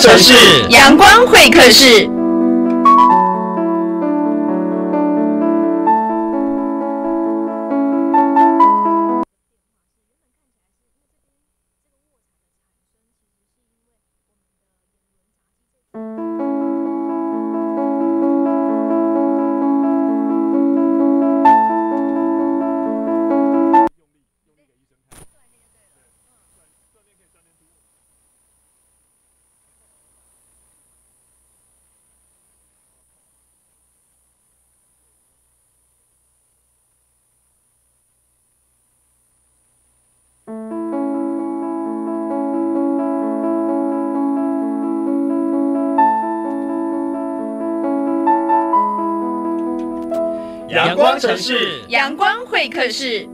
城市，阳光会客室。城市，阳光会客室。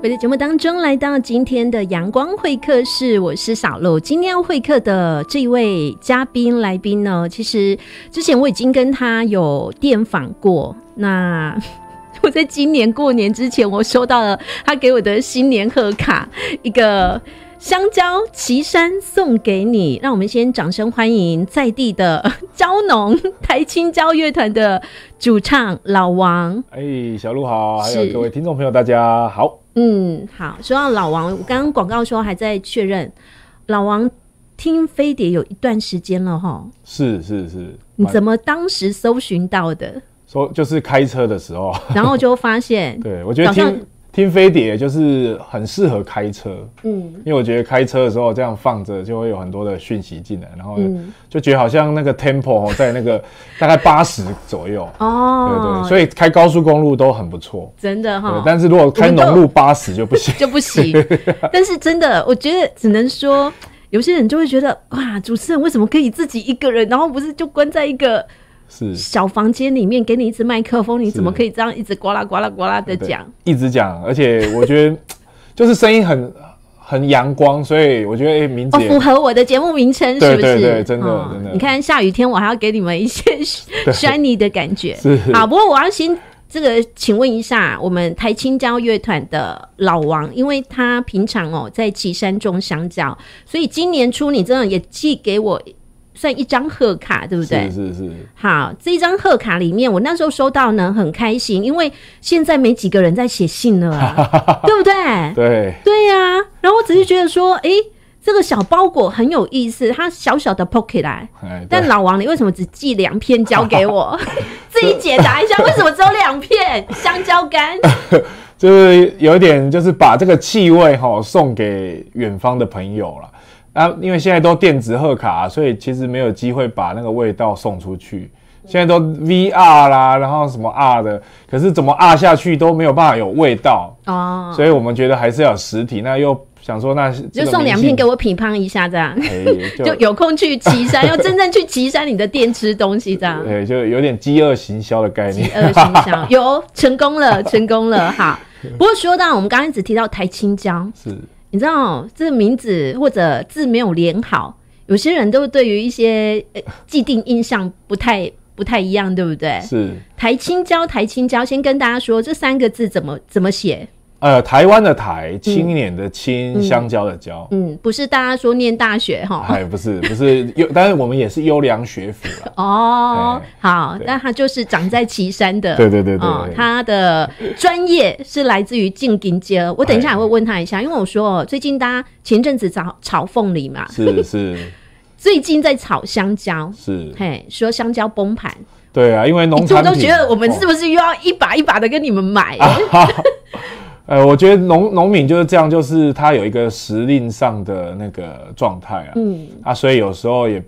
我的节目当中来到今天的阳光会客室，我是小露。今天要会客的这位嘉宾来宾呢，其实之前我已经跟他有电访过。那 我在今年过年之前，我收到了他给我的新年贺卡，一个。香蕉岐山送给你，让我们先掌声欢迎在地的 蕉农台青蕉乐团的主唱老王。哎，小鹿好，还有各位听众朋友，大家好。嗯，好。说到老王，我刚刚广告说还在确认，老王听飞碟有一段时间了哈。是是是，你怎么当时搜寻到的？说就是开车的时候，然后就发现，对我觉得听。听飞碟就是很适合开车，嗯，因为我觉得开车的时候这样放着就会有很多的讯息进来，然后就觉得好像那个 tempo 在那个 大概八十左右，哦，对对，所以开高速公路都很不错，真的哈。但是如果开农路八十就不行，就不行。但是真的，我觉得只能说，有些人就会觉得哇，主持人为什么可以自己一个人，然后不是就关在一个。是小房间里面给你一支麦克风，你怎么可以这样一直呱啦呱啦呱啦的讲？一直讲，而且我觉得就是声音很很阳光，所以我觉得哎名字符合我的节目名称，是不是？对，真的真的。你看下雨天，我还要给你们一些 shiny 的感觉。是好，不过我要先这个，请问一下我们台青交乐团的老王，因为他平常哦在岐山种香蕉，所以今年初你真的也寄给我。算一张贺卡，对不对？是是是。好，这一张贺卡里面，我那时候收到呢，很开心，因为现在没几个人在写信了，对不对？对对呀。然后我只是觉得说，哎，这个小包裹很有意思，它小小的 pocket 来。但老王，你为什么只寄两片 交给我？自己解答一下，为什么只有两片香蕉干？就是有点，就是把这个气味哈送给远方的朋友了。啊，因为现在都电子贺卡，所以其实没有机会把那个味道送出去。现在都 VR 啦，然后什么 R 的，可是怎么 R 下去都没有办法有味道哦。所以我们觉得还是要实体。那又想说，那就送两片给我品乓一下，这样 就有空去岐山，要真正去岐山你的店吃东西，这样对，就有点饥饿行销的概念。饥饿行销 有成功了，成功了哈。不过说到我们刚刚只提到台青椒是。你知道这个名字或者字没有连好，有些人都对于一些呃既定印象不太不太一样，对不对？是台青椒，台青椒，先跟大家说这三个字怎么怎么写。呃，台湾的台，青年的青，香蕉的蕉，嗯，不是大家说念大学哈，哎，不是不是优，但是我们也是优良学府了。哦，好，那他就是长在岐山的，对对对对，他的专业是来自于静金街。我等一下也会问他一下，因为我说最近大家前阵子炒炒凤梨嘛，是 是，最近在炒香蕉，是，嘿，说香蕉崩盘，对啊，因为农产品，我都觉得我们是不是又要一把一把的跟你们买？呃，我觉得农农民就是这样，就是他有一个时令上的那个状态啊，嗯，啊，所以有时候也，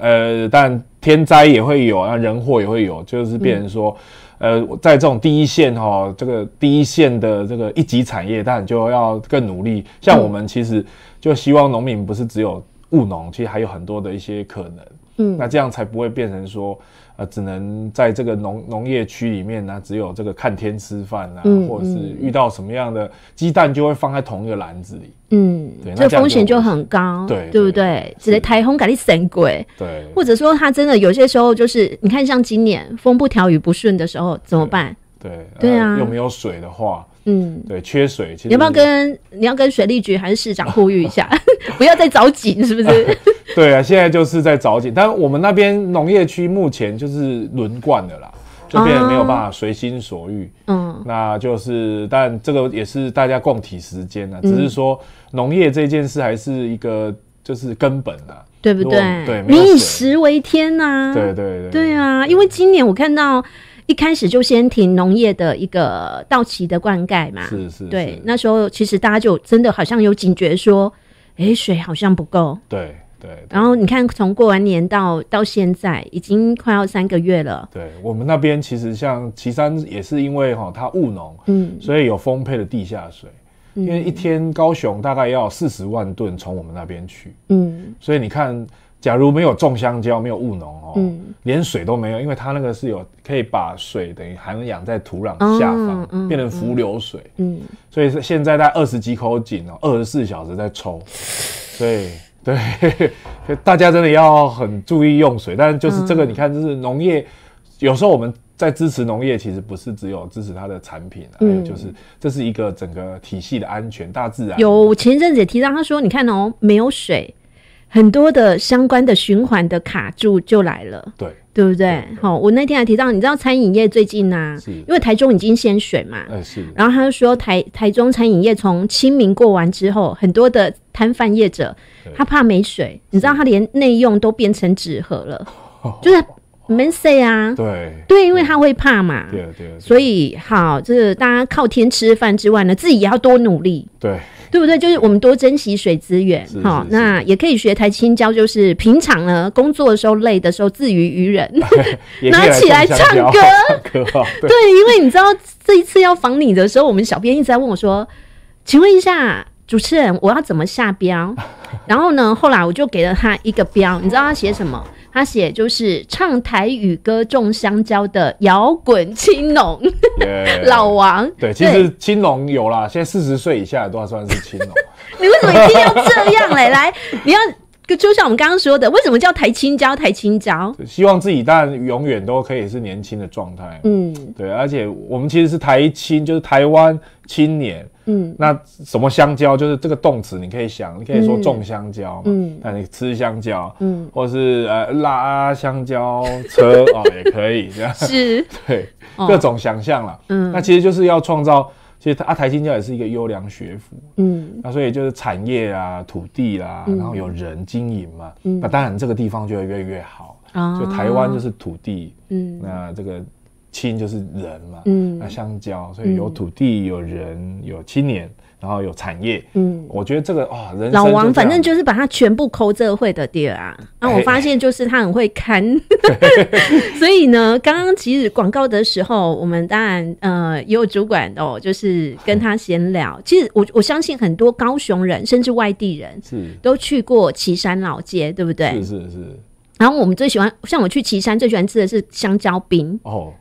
呃，但天灾也会有啊，人祸也会有，就是变成说，呃，在这种第一线哈，这个第一线的这个一级产业，但就要更努力。像我们其实就希望农民不是只有务农，其实还有很多的一些可能，嗯，那这样才不会变成说。呃，只能在这个农农业区里面呢，只有这个看天吃饭啊，或者是遇到什么样的鸡蛋就会放在同一个篮子里。嗯，对，这风险就很高，对，对不对？直接台风给你神鬼，对，或者说他真的有些时候就是，你看像今年风不调雨不顺的时候怎么办？对，对啊，又没有水的话，嗯，对，缺水。你要不要跟你要跟水利局还是市长呼吁一下，不要再找井，是不是？对啊，现在就是在找井，但我们那边农业区目前就是轮灌的啦，就变得没有办法随心所欲。嗯，那就是，但这个也是大家共体时间啊，只是说农业这件事还是一个就是根本啊，对不对？对，民以食为天呐。对对对。对啊，因为今年我看到。一开始就先停农业的一个到期的灌溉嘛，是是，对，那时候其实大家就真的好像有警觉说，哎，水好像不够，对对。然后你看，从过完年到到现在，已经快要三个月了。对我们那边其实像岐山也是因为哈它务农，嗯，所以有丰沛的地下水，因为一天高雄大概要四十万吨从我们那边去，嗯，所以你看。假如没有种香蕉，没有务农哦，连水都没有，因为它那个是有可以把水等于涵养在土壤下方，变成浮流水。嗯，所以现在在二十几口井哦，二十四小时在抽。所以对，大家真的要很注意用水。但是就是这个，你看，就是农业，有时候我们在支持农业，其实不是只有支持它的产品，还有就是这是一个整个体系的安全，大自然。有前一阵子也提到，他说，你看哦，没有水。很多的相关的循环的卡住就来了，对对不对？好，我那天还提到，你知道餐饮业最近呢，因为台中已经先水嘛，是。然后他就说台台中餐饮业从清明过完之后，很多的摊贩业者他怕没水，你知道他连内用都变成纸盒了，就是没水啊，对。对，因为他会怕嘛，对对。所以好，就是大家靠天吃饭之外呢，自己也要多努力，对。对不对？就是我们多珍惜水资源，好，那也可以学台青椒，就是平常呢工作的时候累的时候自娱于人，拿起来唱歌。对，因为你知道这一次要访你的时候，我们小编一直在问我说：“请问一下主持人，我要怎么下标？” 然后呢，后来我就给了他一个标，你知道他写什么？他写就是唱台语歌种香蕉的摇滚青农老王。对，其实青龙有啦，现在四十岁以下都算是青龙。你为什么一定要这样嘞？来，你要就像我们刚刚说的，为什么叫台青椒？台青椒，希望自己当然永远都可以是年轻的状态。嗯，对，而且我们其实是台青，就是台湾青年。嗯，那什么香蕉就是这个动词，你可以想，你可以说种香蕉，嗯，那你吃香蕉，嗯，或是呃拉香蕉车 哦，也可以这样，是，对，各种想象了，嗯，那其实就是要创造，其实阿台新教也是一个优良学府，嗯，那所以就是产业啊、土地啦，然后有人经营嘛，嗯。那当然这个地方就会越来越好，就台湾就是土地，嗯，那这个。亲就是人嘛，嗯，那相交，所以有土地、有人、有青年，然后有产业，嗯，我觉得这个啊，人老王反正就是把他全部抠这会的地儿啊。那我发现就是他很会看，所以呢，刚刚其实广告的时候，我们当然呃也有主管哦，就是跟他闲聊。其实我我相信很多高雄人甚至外地人是都去过旗山老街，对不对？是是是。然后我们最喜欢，像我去旗山最喜欢吃的是香蕉冰哦。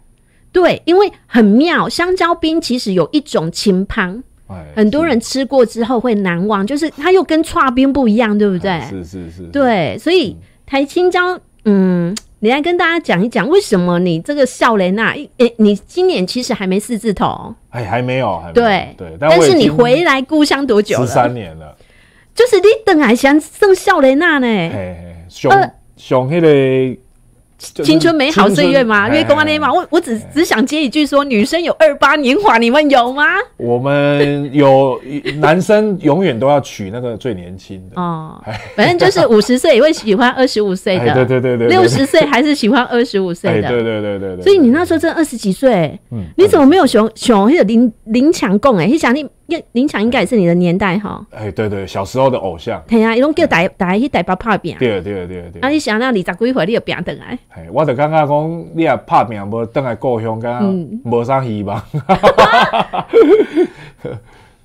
对，因为很妙，香蕉冰其实有一种清汤，很多人吃过之后会难忘，就是它又跟串冰不一样，对不对？是是是。对，所以台青椒，嗯，你来跟大家讲一讲，为什么你这个笑雷娜，诶，你今年其实还没四字头，哎，还没有，还对对，但是你回来故乡多久了？十三年了，就是你等还想剩笑雷娜呢？熊熊那个。青春美好岁月吗？因为公安那嘛，我我只只想接一句说，女生有二八年华，你们有吗？我们有男生永远都要娶那个最年轻的哦，反正就是五十岁也会喜欢二十五岁的，对对对对，六十岁还是喜欢二十五岁的，对对对对对。所以你那时候真二十几岁，嗯，你怎么没有熊熊有林林强共哎？你想你。林强应该也是你的年代哈，哎，对对，小时候的偶像，对啊，伊拢叫大大去台北拍拼，对对对对。啊，你想那二十几岁你就拼等来，嘿，我就感觉讲你也拍拼无等来故乡，感觉无啥希望。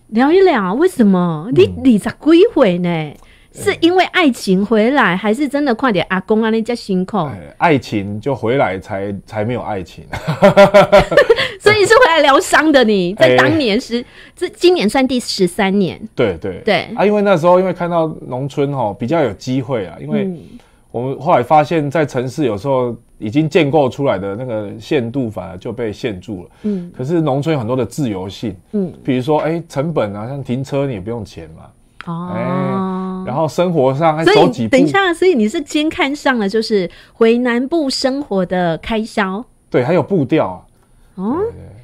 聊一聊，为什么你二十几岁呢？是因为爱情回来，还是真的快点阿公啊？那家辛苦。爱情就回来才才没有爱情，所以是回来疗伤的。你 在当年是这今年算第十三年。对对对啊，因为那时候因为看到农村哦比较有机会啊，因为我们后来发现，在城市有时候已经建构出来的那个限度反而就被限住了。嗯，可是农村有很多的自由性。嗯，比如说，哎，成本啊，像停车你也不用钱嘛。哦。然后生活上还走几步。等一下，所以你是先看上了就是回南部生活的开销。对，还有步调。哦。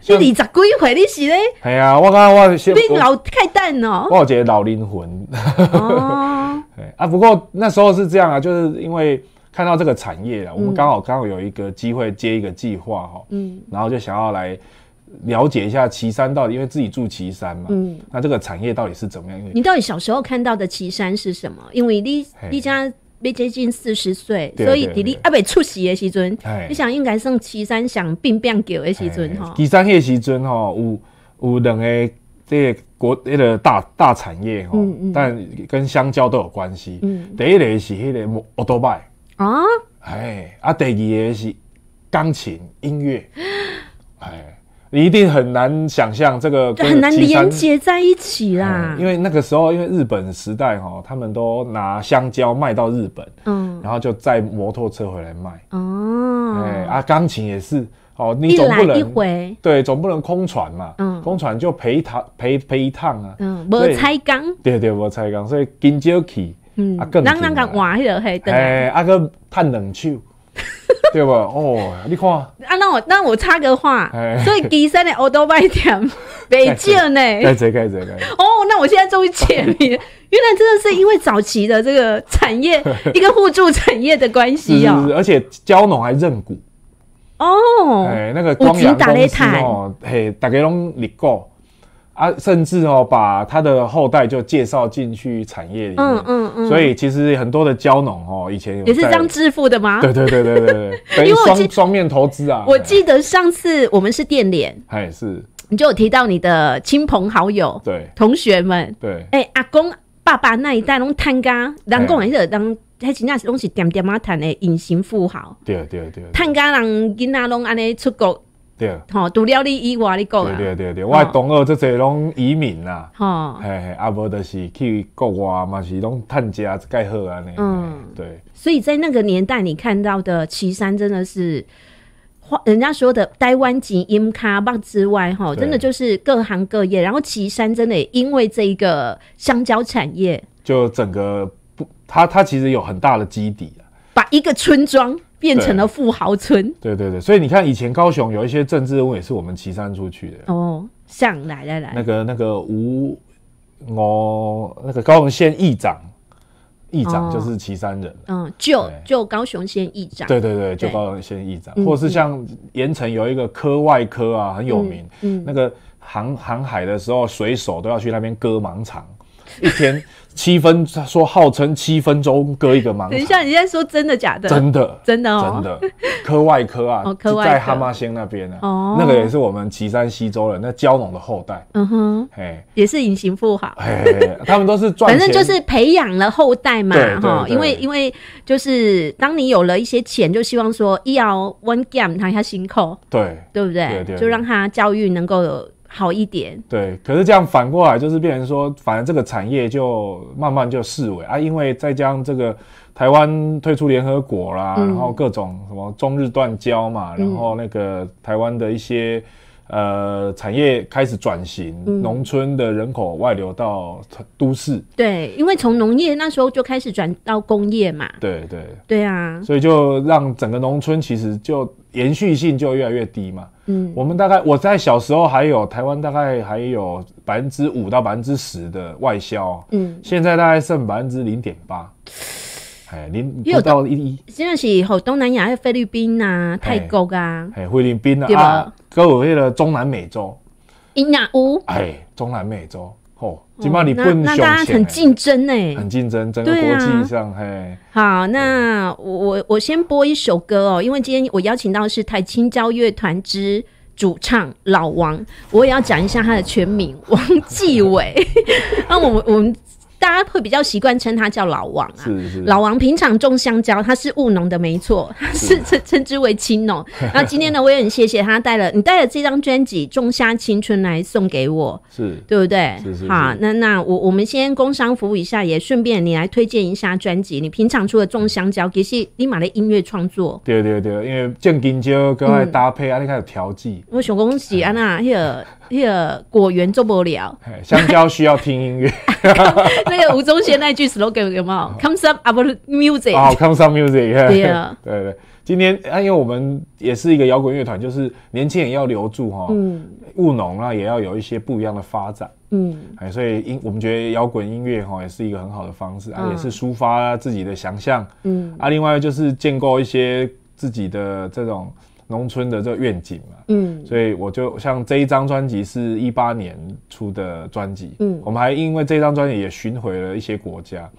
你二十几回你是咧？系啊，我刚刚我你老太淡哦。我有觉得老灵魂。哦。啊，不过那时候是这样啊，就是因为看到这个产业啊，我们刚好刚好有一个机会接一个计划哈，嗯，然后就想要来了解一下岐山到底，因为自己住岐山嘛，嗯，那这个产业到底是怎么样？你到底小时候看到的岐山是什么？因为你你家没接近四十岁，所以弟弟阿未出席的时阵，你想应该算岐山想病变狗的时阵哈。岐山那时阵哈，有有两个。这国那个大大产业哈，但跟香蕉都有关系。第一类是迄个摩托拜啊，哎啊，第二个是钢琴音乐，哎，你一定很难想象这个很难连接在一起啦。因为那个时候，因为日本时代哈，他们都拿香蕉卖到日本，嗯，然后就载摩托车回来卖。哦，哎啊，钢琴也是。哦，你总不能对，总不能空船嘛。嗯，空船就赔一趟，赔赔一趟啊。嗯，无彩钢。对对，无彩钢，所以金蕉起，嗯，啊更。人人讲换迄个黑哎，啊个探冷手，对吧？哦，你看。啊，那我那我插个话，所以第三的欧多拜点 北京呢？该这该这该。哦，那我现在终于解密，原来真的是因为早期的这个产业 一个互助产业的关系哦。而且蕉农还认股。哦，哎，那个光阳公司哦，嘿，大家拢立过啊，甚至哦，把他的后代就介绍进去产业里面，嗯嗯嗯，所以其实很多的蕉农哦，以前也是这样致富的吗？对对对对对对，因为双双面投资啊。我记得上次我们是电联，哎是，你就有提到你的亲朋好友，对，同学们，对，哎，阿公爸爸那一代拢探家，人讲还是当。迄真正是拢是点点啊谈的隐形富豪，对对对，探家人囡仔拢安尼出国，对，吼，除了你以外，你讲啊，对对对，我同学这些拢移民啦，吼，嘿嘿，啊无就是去国外嘛，是拢探家盖好安尼，嗯，对。所以在那个年代，你看到的岐山真的是，人家说的台湾籍音卡棒之外，哈，真的就是各行各业。然后岐山真的也因为这一个香蕉产业，就整个。不，它它其实有很大的基底啊，把一个村庄变成了富豪村。对对对，所以你看以前高雄有一些政治人物也是我们岐山出去的。哦，像来来来，那个那个吴我那个高雄县议长，议长就是岐山人，嗯，就就高雄县议长，对对对，就高雄县议长，或是像盐城有一个科外科啊，很有名，嗯，那个航航海的时候水手都要去那边割盲肠，一天。七分，他说号称七分钟割一个盲。等一下，你在说真的假的？真的，真的哦，真的。科外科啊，哦、科外在哈马仙那边呢。哦，那个也是我们岐山西周人，那蛟龙的后代。嗯哼，哎，也是隐形富豪。哎，他们都是赚。反正就是培养了后代嘛，哈。因为因为就是当你有了一些钱，就希望说要 one game 他他辛苦，对对不对？就让他教育能够有。好一点，对，可是这样反过来就是变成说，反正这个产业就慢慢就视为啊，因为再加上这个台湾退出联合国啦，然后各种什么中日断交嘛，然后那个台湾的一些。呃，产业开始转型，农村的人口外流到都市。对，因为从农业那时候就开始转到工业嘛。对对。对啊，所以就让整个农村其实就延续性就越来越低嘛。嗯，我们大概我在小时候还有台湾大概还有百分之五到百分之十的外销，嗯，现在大概剩百分之零点八。哎，零不到一一，现在是好东南亚，菲律宾啊、泰国啊，哎，菲律宾啊，各有那个中南美洲，印亚乌，哎，中南美洲，哦，起码你不能那大家很竞争呢，很竞争，整个国际上，嘿。好，那我我我先播一首歌哦，因为今天我邀请到是台青交乐团之主唱老王，我也要讲一下他的全名王继伟，那我们我们。大家会比较习惯称他叫老王啊。是是，老王平常种香蕉，他是务农的，没错，是称 称之为青农。那今天呢，我也很谢谢他带了 你带了这张专辑《种下青春》来送给我，是对不对？是是。好，那那我我们先工商服务一下，也顺便你来推荐一下专辑。你平常除了种香蕉，其实立马的音乐创作，对对对，因为种香蕉跟爱搭配，啊，你看调剂。我想恭喜安娜，那个那个果园做不了，香蕉需要听音乐。那个吴宗宪那句 slogan 有没有？Come some our music，哦，Come some music，对啊，对 对。今天啊，因为我们也是一个摇滚乐团，就是年轻人要留住哈，嗯，务农啊，也要有一些不一样的发展，嗯，哎，所以音我们觉得摇滚音乐哈，也是一个很好的方式啊，也是抒发自己的想象，嗯，啊，另外就是建构一些自己的这种。农村的这个愿景嘛，嗯，所以我就像这一张专辑是一八年出的专辑，嗯，我们还因为这张专辑也巡回了一些国家，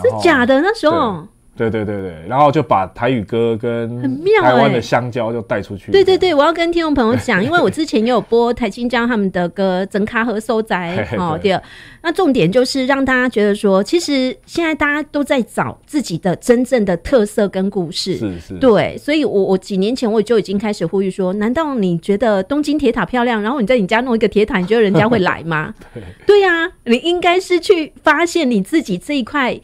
是假的那时候。对对对对，然后就把台语歌跟台湾的香蕉就带出去。对对对，我要跟听众朋友讲，因为我之前也有播台青椒他们的歌《整卡和收宅》哦。第二，那重点就是让大家觉得说，其实现在大家都在找自己的真正的特色跟故事。是是。对，所以我我几年前我就已经开始呼吁说，难道你觉得东京铁塔漂亮，然后你在你家弄一个铁塔，你觉得人家会来吗？对对呀，你应该是去发现你自己这一块。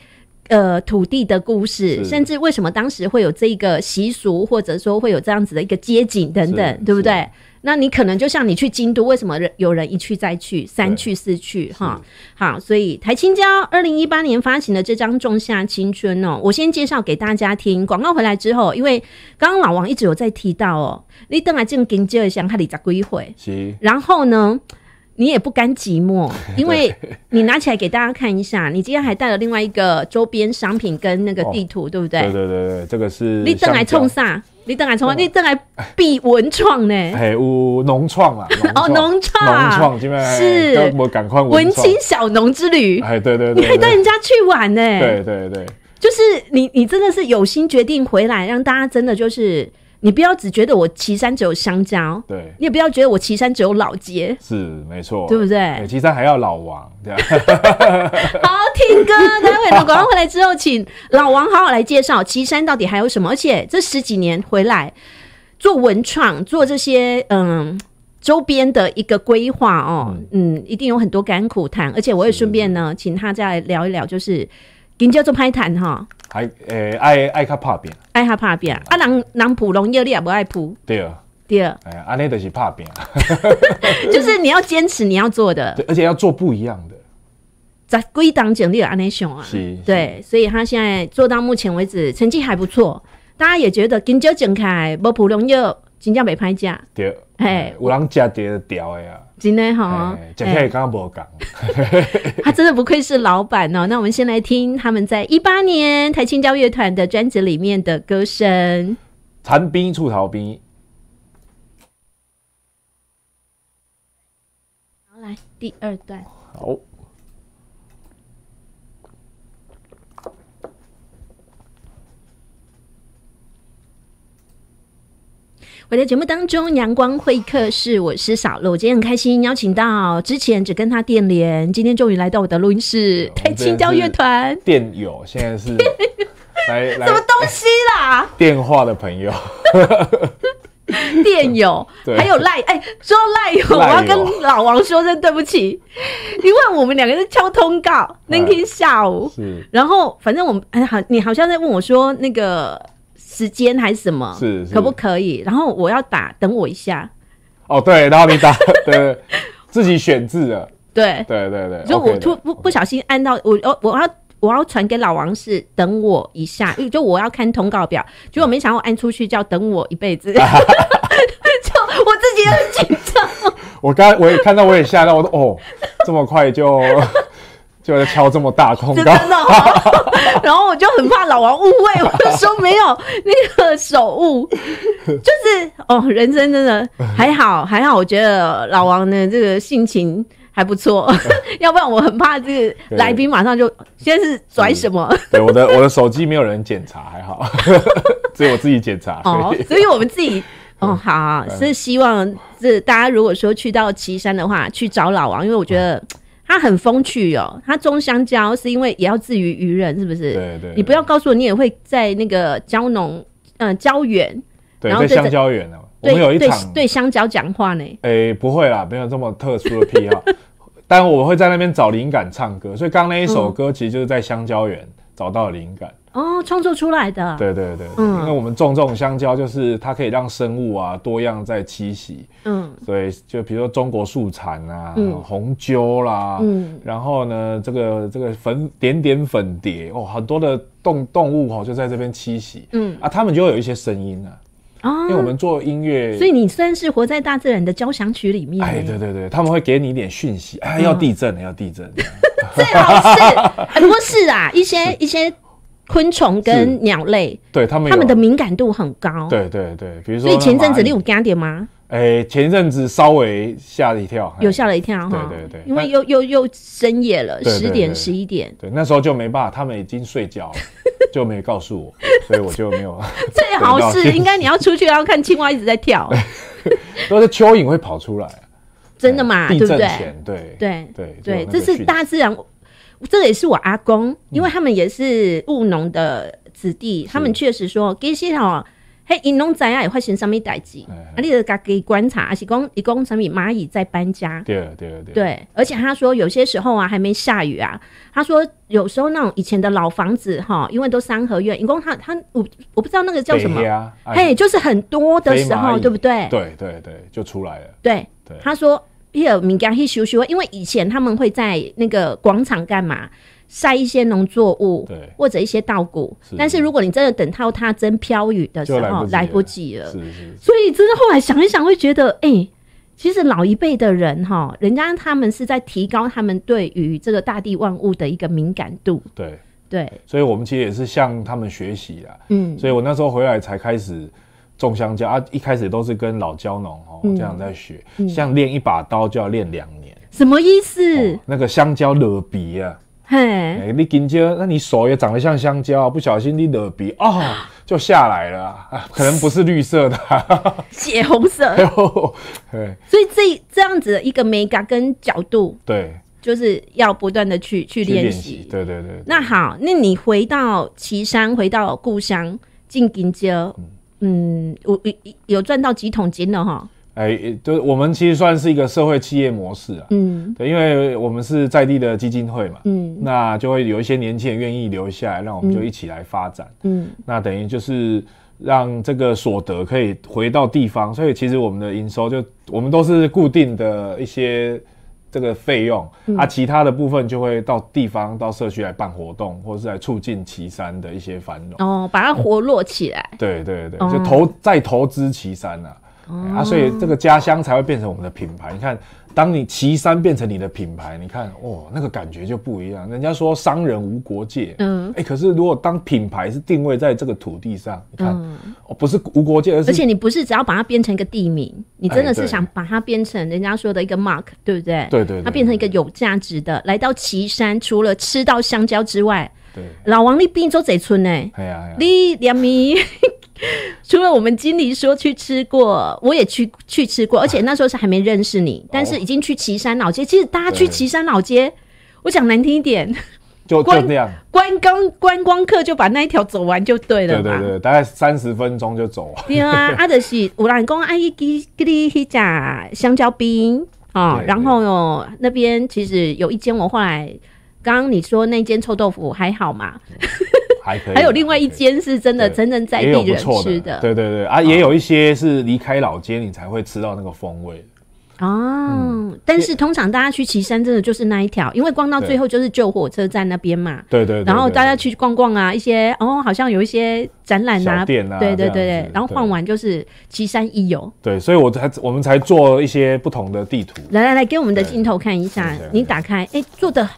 呃，土地的故事，甚至为什么当时会有这个习俗，或者说会有这样子的一个街景等等，对不对？那你可能就像你去京都，为什么有人一去再去，三去四去？哈，好，所以台青椒二零一八年发行的这张《仲夏青春》哦，我先介绍给大家听。广告回来之后，因为刚刚老王一直有在提到哦，你等下进京就想看你咋归回，然后呢？你也不甘寂寞，因为你拿起来给大家看一下，你今天还带了另外一个周边商品跟那个地图，对不对？对对对对，这个是。你等来冲啥？你等来冲？你等来比文创呢？哎，有农创啊！哦，农创，农创，今天是我赶快文青小农之旅。哎，对对对，你可以带人家去玩呢。对对对，就是你，你真的是有心决定回来，让大家真的就是。你不要只觉得我岐山只有香蕉，对，你也不要觉得我岐山只有老街，是没错，对不对？岐山还要老王，这样。好听歌，待会呢，广告回来之后，请老王好好来介绍岐山到底还有什么。而且这十几年回来做文创，做这些嗯周边的一个规划哦，嗯，一定有很多甘苦谈。而且我也顺便呢，请他再来聊一聊，就是跟叫做拍谈哈。还诶，爱爱较拍拼，爱较拍拼。啊，人人普农药你也无爱普，对。啊，对。啊。哎，安尼就是拍拼，就是你要坚持你要做的，而且要做不一样的。在归档简历安内熊啊，对，所以他现在做到目前为止成绩还不错，大家也觉得金蕉整开，无普农药真正没拍价，对，哎，有人加碟掉的呀。真的哈，讲起来刚刚不讲，他真的不愧是老板哦。那我们先来听他们在一八年台青交乐团的专辑里面的歌声，《残兵出逃兵》。好，来第二段。好。我在节目当中，阳光会客室，我是小露，今天很开心邀请到之前只跟他电联，今天终于来到我的录音室，台青交乐团。电友，现在是来 什么东西啦？电话的朋友，电友，还有赖哎，说赖友，我要跟老王说声对不起，因为我们两个是敲通告那天下午，然后反正我们哎好，你好像在问我说那个。时间还是什么？是可不可以？然后我要打，等我一下。哦，对，然后你打，对，自己选字的。对对对对。就我突不不小心按到我哦，我要我要传给老王是等我一下，就我要看通告表，结果没想到我按出去叫等我一辈子，就我自己很紧张。我刚我也看到，我也吓到，我说哦，这么快就。就在敲这么大通告，然后我就很怕老王误会，我就说没有那个手误，就是哦，人生真的还 好还好，我觉得老王的这个性情还不错，要不然我很怕这个来宾马上就现在是拽什么？对，我的我的手机没有人检查，还好，只有我自己检查。哦，所以我们自己哦好，是希望这大家如果说去到岐山的话，去找老王，因为我觉得。他很风趣哦，他种香蕉是因为也要自娱娱人，是不是？对对。你不要告诉我，你也会在那个蕉农，嗯，蕉园，对，在香蕉园呢。我们有一场对香蕉讲话呢。诶，不会啦，没有这么特殊的癖好，但我会在那边找灵感唱歌，所以刚刚那一首歌其实就是在香蕉园找到了灵感。哦，创作出来的。对对对，嗯，因为我们种这种香蕉，就是它可以让生物啊多样在栖息，嗯，所以就比如说中国树蚕啊，红鸠啦，嗯，然后呢，这个这个粉点点粉蝶哦，很多的动动物哦就在这边栖息，嗯。啊，它们就会有一些声音啊，啊，因为我们做音乐，所以你算是活在大自然的交响曲里面，哎，对对对，他们会给你一点讯息，哎，要地震了，要地震，最好是。很多是啊，一些 一些。昆虫跟鸟类，对他们，他们的敏感度很高。对对对，比如说，所以前阵子你有加点吗？哎，前一阵子稍微吓了一跳，有吓了一跳哈。对对对，因为又又又深夜了，十点十一点。对，那时候就没办法，他们已经睡觉了，就没告诉我，所以我就没有。最好是应该你要出去，然后看青蛙一直在跳，都是蚯蚓会跑出来，真的吗？对不对？对对对对，这是大自然。这也是我阿公，因为他们也是务农的子弟，他们确实说，其实吼，嘿，因农仔啊也发生什么代志，啊，你得家己观察，而是讲一讲什么蚂蚁在搬家，对对对，对，而且他说有些时候啊还没下雨啊，他说有时候那种以前的老房子哈，因为都三合院，一共他他我我不知道那个叫什么，嘿，就是很多的时候，对不对？对对对，就出来了，对对，他说。有民间去修修，因为以前他们会在那个广场干嘛晒一些农作物，对，或者一些稻谷。但是如果你真的等到它真飘雨的时候，来不及了。是是。所以真的后来想一想，会觉得，哎，其实老一辈的人哈，人家他们是在提高他们对于这个大地万物的一个敏感度。对对。所以我们其实也是向他们学习啊。嗯。所以我那时候回来才开始。种香蕉啊，一开始都是跟老蕉农哦这样在学，像练一把刀就要练两年，什么意思？那个香蕉惹鼻啊，嘿，你紧接那你手也长得像香蕉，不小心你惹鼻哦，就下来了啊，可能不是绿色的，血红色。对，所以这这样子的一个美感跟角度，对，就是要不断的去去练习。对对对。那好，那你回到岐山，回到故乡，进金蕉。嗯，我有有赚到几桶金了哈。哎，就我们其实算是一个社会企业模式啊。嗯，对，因为我们是在地的基金会嘛。嗯，那就会有一些年轻人愿意留下来，那我们就一起来发展。嗯，那等于就是让这个所得可以回到地方，所以其实我们的营收就我们都是固定的一些。这个费用，啊，其他的部分就会到地方、到社区来办活动，或者是来促进岐山的一些繁荣。哦，把它活络起来。对对对，就投再投资岐山呐，啊，所以这个家乡才会变成我们的品牌。你看。当你岐山变成你的品牌，你看，哦，那个感觉就不一样。人家说商人无国界，嗯，哎，可是如果当品牌是定位在这个土地上，你看，哦，不是无国界，而而且你不是只要把它变成一个地名，你真的是想把它变成人家说的一个 mark，对不对？对对，它变成一个有价值的。来到岐山，除了吃到香蕉之外，对，老王你变做贼村呢？哎呀，你两米。除了我们经理说去吃过，我也去去吃过，而且那时候是还没认识你，但是已经去岐山老街。其实大家去岐山老街，我讲难听一点，就就那样，观光观光客就把那一条走完就对了对对对，大概三十分钟就走完。对啊，阿德西五兰公阿姨给给你去家香蕉冰啊，然后哦那边其实有一间，我后来刚刚你说那间臭豆腐还好嘛？还可以，还有另外一间是真的真正在地人吃的，对对对啊，也有一些是离开老街你才会吃到那个风味哦。但是通常大家去岐山真的就是那一条，因为逛到最后就是旧火车站那边嘛。对对。然后大家去逛逛啊，一些哦，好像有一些展览啊，店啊，对对对。然后逛完就是岐山一游。对，所以我才我们才做一些不同的地图。来来来，给我们的镜头看一下，你打开，哎，做的。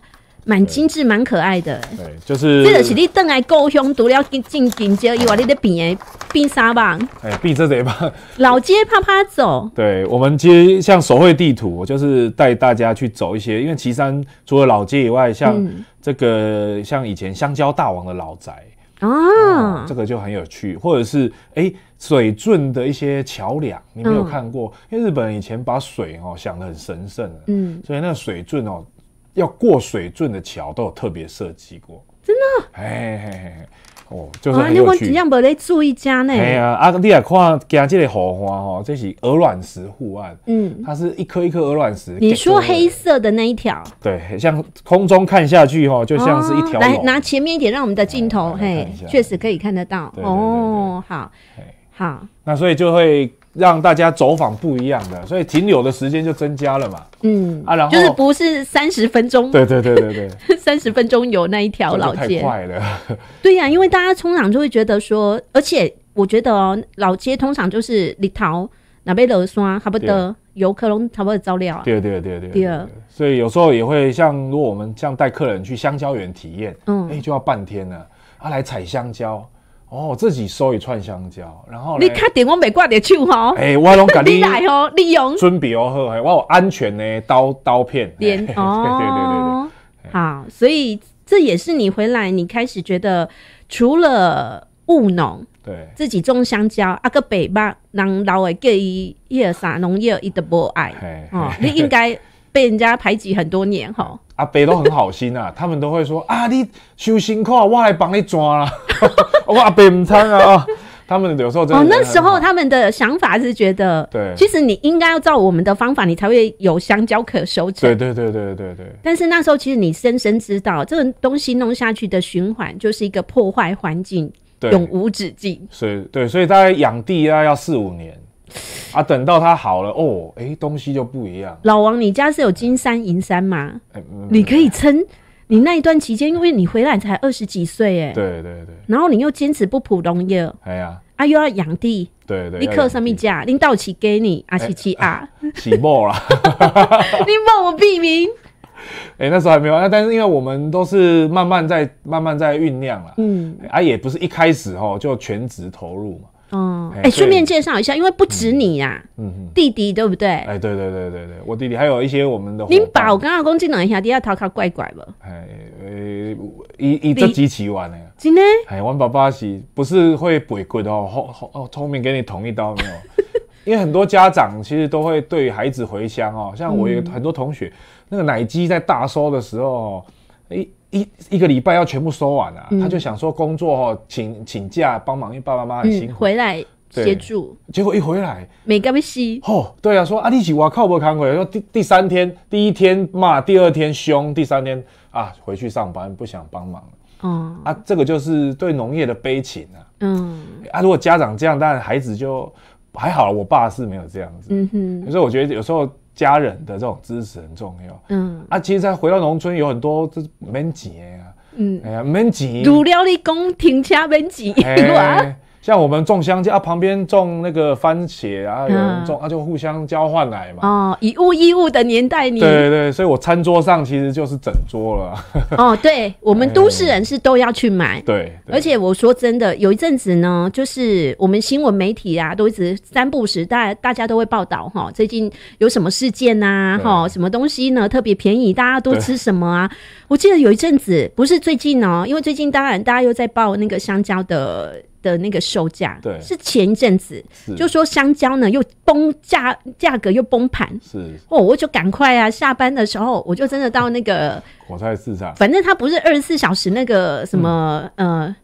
蛮精致，蛮可爱的。对，就是这个是你等来故乡读了进进阶以外，你的边边沙棒，哎，边这一棒，老街啪啪走。对，我们其实像手绘地图，就是带大家去走一些，因为岐山除了老街以外，像这个像以前香蕉大王的老宅啊，这个就很有趣，或者是哎水圳的一些桥梁，你没有看过？因为日本人以前把水哦想的很神圣嗯，所以那个水圳哦。要过水圳的桥都有特别设计过，真的？哎，哦，就是啊，很有趣你我怎。样没在注意家呢？哎呀，啊，你也看加这个荷花哦，这是鹅卵石护岸，嗯，它是一颗一颗鹅卵石。你说黑？色的那一条，对，像空中看下去哈，就像是一条哦来。拿前面一点，让我们的镜头，来来嘿确实可以看得到。哦，好，好，那所以就会让大家走访不一样的，所以停留的时间就增加了嘛。嗯，啊，然后就是不是三十分钟，对对对对对，三十分钟有那一条老街太。快了。对呀、因为大家通常就会觉得说，而且我觉得哦，老街通常就是里头哪边楼刷差不多游客拢差不多照料啊。对对对对对对，所以有时候也会像，如果我们像带客人去香蕉园体验，嗯哎，就要半天了，啊，来采香蕉，哦，自己收一串香蕉，然后你看点我没挂点手吼，哎，我拢给你 你来哦，利用。准备哦好，哎我有安全的刀刀片，连嘿嘿 对对对。哦，好，所以这也是你回来，你开始觉得除了务农。对。对，自己种香蕉，啊个北巴人老的叫伊迄个啥农业伊都无爱。嘿哦，你应该被人家排挤很多年哈。阿伯都很好心啊，他们都会说啊，你修辛苦，我来帮你抓啦，我阿伯唔参啊啊，他们有时候真的哦，那时候他们的想法是觉得，对其实你应该要照我们的方法，你才会有香蕉可收成。对对对对对对。但是那时候其实你深深知道，这个东西弄下去的循环就是一个破坏环境，永无止境。所以对，所以大概养地啊要四五年啊，等到它好了哦，哎，东西就不一样。老王，你家是有金山银山吗？你可以撑你那一段期间，因为你回来才二十几岁，哎，对对对，然后你又坚持不普农业，哎呀，啊，又要养地，对对，你要养地靠什么价？领导起给你，啊七七 啊，起爆啦。你帮我避名。哎，那时候还没有，那但是因为我们都是慢慢在慢慢在酝酿了，嗯，啊，也不是一开始哦就全职投入嘛。哦，哎，顺便介绍一下，因为不止你呀，嗯哼，弟弟对不对？哎，对对对对对，我弟弟还有一些我们的伙恁伴爸，我刚刚讲这两兄弟要头壳怪怪了？哎，呃，伊伊这机器玩的。真的？哎，我爸爸是不是会背骨哦？后后哦，后面给你捅一刀没有？因为很多家长其实都会对孩子回乡哦，像我有嗯很多同学，那个奶鸡在大收的时候哦，一一一个礼拜要全部收完啊，他就想说工作哦，请请假帮忙，因为爸爸妈妈很辛嗯，苦，回来对。协助，结果一回来，没干系。哦，对啊，说啊，你起我靠不扛回，说第第三天，第一天骂，第二天凶，第三天啊回去上班不想帮忙。了哦，啊，这个就是对农业的悲情啊。嗯。啊，如果家长这样，当然孩子就还好了。我爸是没有这样子，嗯哼，所以我觉得有时候家人的这种支持很重要。嗯。啊，其实再回到农村，有很多这免钱啊，嗯，哎呀，免钱，如了你讲停车免钱，哇，哎，像我们种香蕉啊，旁边种那个番茄啊，有人嗯种啊，就互相交换来嘛。哦，以物易物的年代你，对对对，所以我餐桌上其实就是整桌了啊。哦，对我们都市人是都要去买。对，对而且我说真的，有一阵子呢，就是我们新闻媒体啊，都一直三不时，大大家都会报道哈，最近有什么事件呐、对哈，什么东西呢特别便宜，大家都吃什么啊？我记得有一阵子，不是最近哦，因为最近当然大家又在报那个香蕉的的那个售价，对。是前一阵子是。就说香蕉呢又崩价，价格又崩盘。是。哦，我就赶快啊！下班的时候，我就真的到那个果菜市场，反正它不是二十四小时那个什么、呃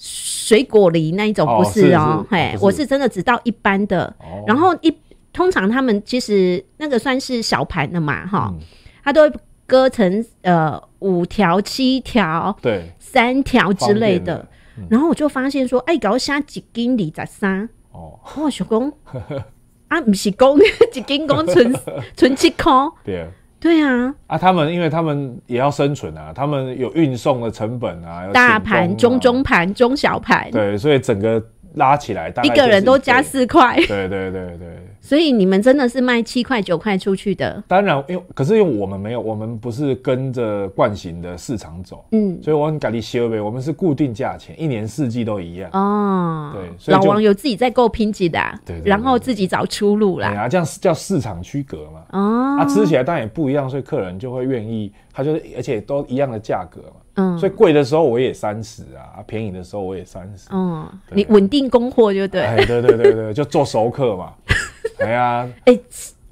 水果梨那一种，哦不是哦，嘿，我是真的只到一般的，哦。然后一通常他们其实那个算是小盘的嘛，哈、嗯。它都会割成呃五条、七条、对，三条之类的然后我就发现说，哎，搞虾几斤里十三，哦，我想讲 啊，不是讲 一斤讲纯纯七块，对。对啊，啊，他们因为他们也要生存啊，他们有运送的成本啊，有大盘、中中盘、中小盘，对，所以整个拉起来大概一个人都加四块，对对对对。所以你们真的是卖七块九块出去的，当然，因为可是因为我们没有，我们不是跟着惯行的市场走，嗯，所以我很感励修呗，我们是固定价钱，一年四季都一样。哦，对所以老王有自己在够拼劲的啊、对然后自己找出路啦，对啊，这样叫市场区隔嘛。哦，啊，吃起来当然也不一样，所以客人就会愿意，他就是而且都一样的价格嘛。嗯，所以贵的时候我也三十啊，便宜的时候我也三十。嗯，你稳定供货就对，哎，对对对对，就做熟客嘛。哎呀，哎、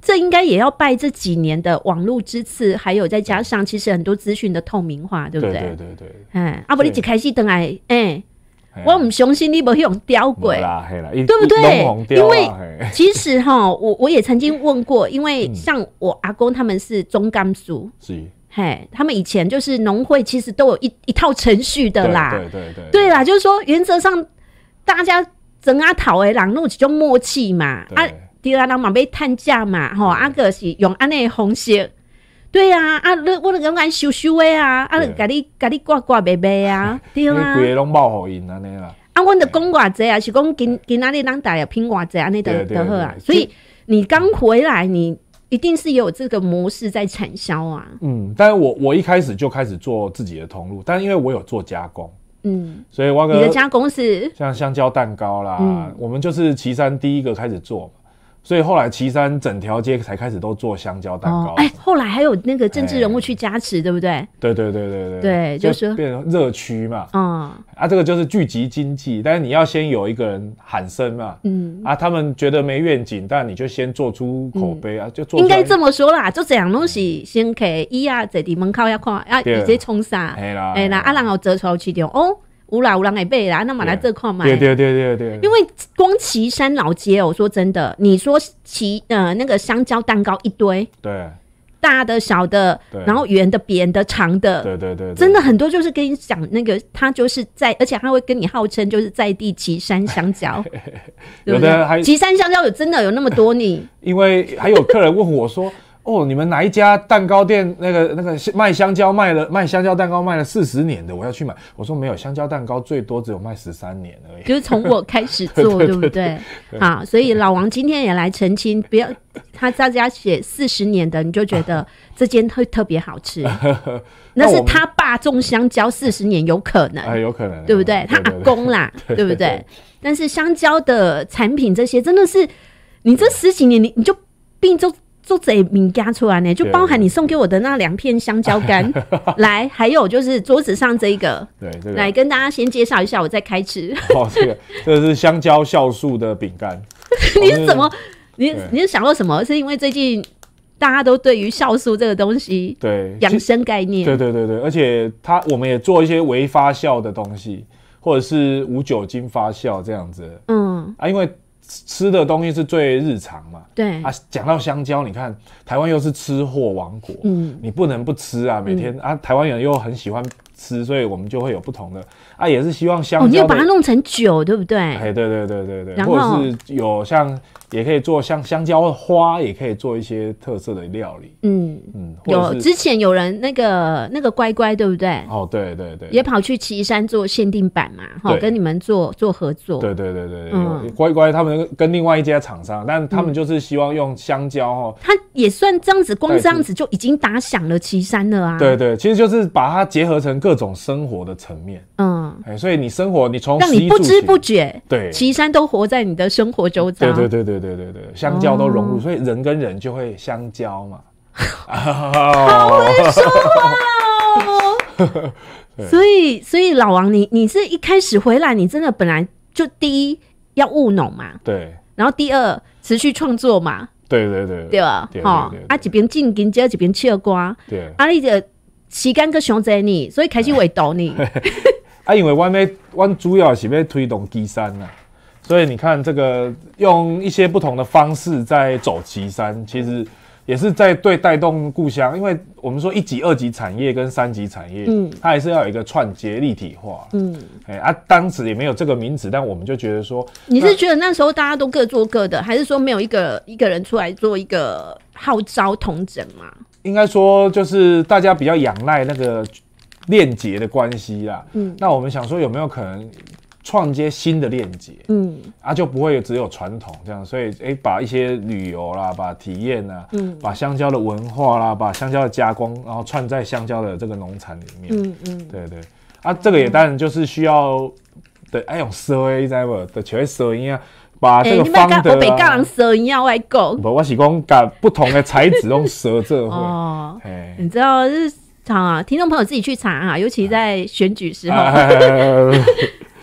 这应该也要拜这几年的网络之赐，还有再加上其实很多资讯的透明化，对不对？对对对。哎，阿伯，你一开始等来，哎，我唔相信你不用吊鬼，对不对？因为其实哈，我我也曾经问过，因为像我阿公他们是中甘肃，是，嘿，他们以前就是农会，其实都有一一套程序的啦，对对对，对。啦，就是说原则上大家整阿讨诶，朗弄几种默契嘛，啊，第二人嘛被探价嘛，吼，阿个是用安尼方式。对呀，啊，你我用爱修修的啊，啊，甲你甲你挂挂白白啊，对啊，规个拢冒互因安尼啦。啊，阮的讲偌济啊，是讲今今仔日咱大家拼偌济安尼的的好啊。所以你刚回来，你一定是有这个模式在产销啊。嗯，但是我我一开始就开始做自己的通路，但因为我有做加工，嗯，所以我你的加工是像香蕉蛋糕啦，我们就是岐山第一个开始做。所以后来岐山整条街才开始都做香蕉蛋糕。哎，后来还有那个政治人物去加持，对不对？对对对对对。对，就是变成热区嘛。嗯。啊，这个就是聚集经济，但是你要先有一个人喊声嘛。嗯。啊，他们觉得没愿景，但你就先做出口碑啊，就做。应该这么说啦，就这样东西先给一啊，在地门口要看，啊，直接冲杀。哎啦，哎啦，啊，然后折出去掉哦。有啦有人会买啦，那么来这块买。对对对对对。因为光岐山老街，哦说真的，你说岐呃那个香蕉蛋糕一堆，对，大的小的，然后圆的扁的长的，对对对，真的很多就是跟你讲那个，他就是在，而且他会跟你号称就是在地岐山香蕉，有的还岐山香蕉有真的有那么多你？因为还有客人问我说。哦，你们哪一家蛋糕店？那个那个卖香蕉卖了卖香蕉蛋糕卖了四十年的，我要去买。我说没有，香蕉蛋糕最多只有卖十三年而已。就是从我开始做，对不对？好，所以老王今天也来澄清，不要他大家写四十年的，你就觉得 这间会特别好吃。那是他爸种香蕉四十年，有可能，哎，有可能，对不对？他阿公啦，对不对？但是香蕉的产品这些真的是，你这十几年你你就病就。做贼名家出来呢，就包含你送给我的那两片香蕉干，来，还有就是桌子上这一个，对，来跟大家先介绍一下，我再开吃。哦，这个这是香蕉酵素的饼干。你是怎么？你你是想到什么？是因为最近大家都对于酵素这个东西，对养生概念，对对对对，而且它我们也做一些微发酵的东西，或者是无酒精发酵这样子。嗯啊，因为。吃的东西是最日常嘛？对啊，讲到香蕉，你看台湾又是吃货王国，嗯，你不能不吃啊，每天啊，台湾人又很喜欢吃，所以我们就会有不同的啊，也是希望香蕉，你就把它弄成酒，对不对？哎，对对对对对，或者是有像。也可以做像香蕉花，也可以做一些特色的料理。嗯嗯，有之前有人那个那个乖乖，对不对？哦，对对对，也跑去岐山做限定版嘛，哈，跟你们做做合作。对对对对对，乖乖他们跟另外一家厂商，但他们就是希望用香蕉哈，它也算这样子，光这样子就已经打响了岐山了啊。对对，其实就是把它结合成各种生活的层面。嗯，哎，所以你生活你从让你不知不觉，对，岐山都活在你的生活周遭。对对对对。对对对，香蕉都融入，所以人跟人就会相交嘛。好会说话哦。所以，所以老王，你你是一开始回来，你真的本来就第一要务农嘛，对。然后第二持续创作嘛，对对对，对吧？哈，啊，一边进金蕉，一边切瓜，对。啊，你的时间个熊在你，所以开始围堵你。啊，因为我们我主要是要推动基山呐。所以你看，这个用一些不同的方式在走岐山，其实也是在对带动故乡。因为我们说一级、二级产业跟三级产业，嗯，它还是要有一个串接、立体化，嗯，哎啊，当时也没有这个名词，但我们就觉得说，你是觉得那时候大家都各做各的，还是说没有一个一个人出来做一个号召同整嘛？应该说就是大家比较仰赖那个链接的关系啦，嗯，那我们想说有没有可能？创接新的链接，嗯，啊，就不会只有传统这样，所以哎，把一些旅游啦，把体验呐，嗯，把香蕉的文化啦，把香蕉的加工，然后串在香蕉的这个农产里面，嗯嗯，对对，啊，这个也当然就是需要的，哎用蛇诶，知不？的全蛇音啊，把这个方的，我北港人蛇一样外购，不，我是讲把不同的材质用蛇这哦，哎，你知道日常啊，听众朋友自己去查啊，尤其在选举时候。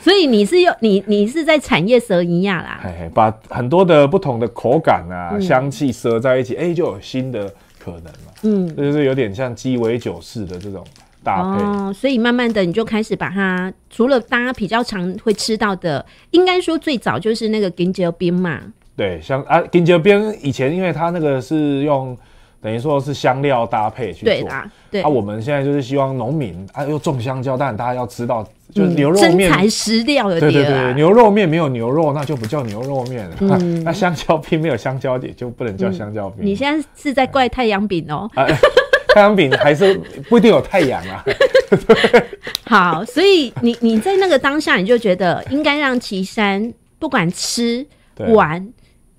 所以你是用你你是在产业蛇一样啦，哎，把很多的不同的口感啊、香气蛇在一起，哎，就有新的可能了。嗯，这就是有点像鸡尾酒式的这种搭配。哦，所以慢慢的你就开始把它，除了大家比较常会吃到的，应该说最早就是那个金椒冰嘛。对，像啊金椒冰以前因为它那个是用。等于说是香料搭配去做，对啦，对。啊，我们现在就是希望农民啊，又种香蕉，但大家要知道，就是牛肉面真材实料的。对对对，牛肉面没有牛肉，那就不叫牛肉面了。那香蕉冰没有香蕉也就不能叫香蕉冰。你现在是在怪太阳饼哦？太阳饼还是不一定有太阳啊。好，所以你你在那个当下，你就觉得应该让岐山不管吃、玩、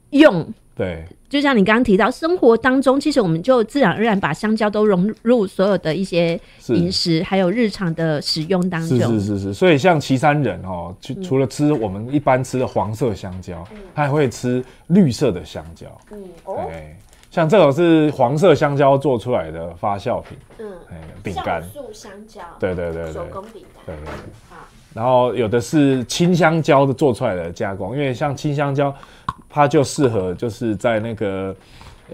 用，对。就像你刚刚提到，生活当中其实我们就自然而然把香蕉都融入所有的一些饮食，还有日常的使用当中。是是是是，所以像岐山人哦，除除了吃我们一般吃的黄色香蕉，他还会吃绿色的香蕉。嗯哦，像这种是黄色香蕉做出来的发酵品。嗯，哎，饼干。素香蕉。对对对对。手工饼干。对对对。好。然后有的是青香蕉的做出来的加工，因为像青香蕉。它就适合就是在那个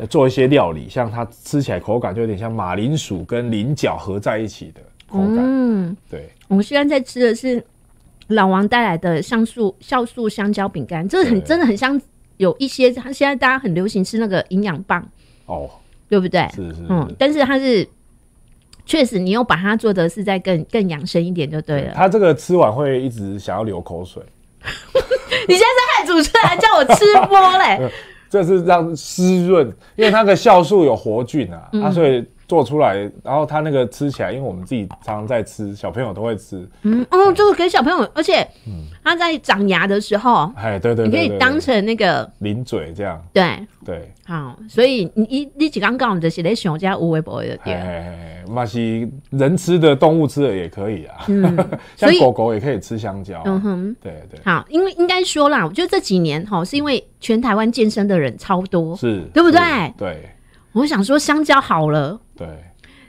做一些料理，像它吃起来口感就有点像马铃薯跟菱角合在一起的口感。嗯，对。我们现在在吃的是老王带来的橡树酵素香蕉饼干，这很真的很像有一些，它现在大家很流行吃那个营养棒哦，对不对？是是。嗯，但是它是确实，你又把它做的是在更更养生一点就对了。它这个吃完会一直想要流口水。你现在是害主持人，还叫我吃播嘞？这是让湿润，因为它的酵素有活菌啊，啊，所以。做出来，然后它那个吃起来，因为我们自己常常在吃，小朋友都会吃。嗯哦，就是给小朋友，而且，嗯，它在长牙的时候，哎，对对，你可以当成那个零嘴这样。对对，好，所以你你你几刚讲的是在熊家无微博的店，哎，那是人吃的，动物吃的也可以啊。嗯，像狗狗也可以吃香蕉。嗯哼，对对。好，因为应该说啦，我觉得这几年哈，是因为全台湾健身的人超多，是对不对？对。我想说，香蕉好了。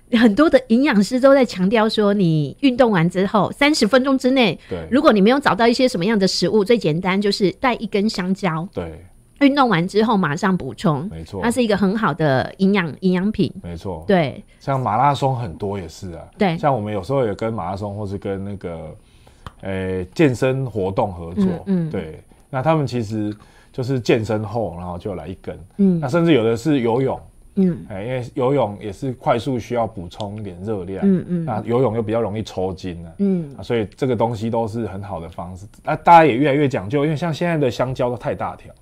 对，很多的营养师都在强调说，你运动完之后三十分钟之内，对，如果你没有找到一些什么样的食物，最简单就是带一根香蕉。对，运动完之后马上补充，没错，它是一个很好的营养营养品。没错，对，像马拉松很多也是啊。对，像我们有时候也跟马拉松或是跟那个呃健身活动合作，嗯，对，那他们其实就是健身后，然后就来一根，嗯，那甚至有的是游泳。嗯，哎，因为游泳也是快速需要补充一点热量，嗯嗯，那游泳又比较容易抽筋了，嗯，所以这个东西都是很好的方式。那大家也越来越讲究，因为像现在的香蕉都太大条，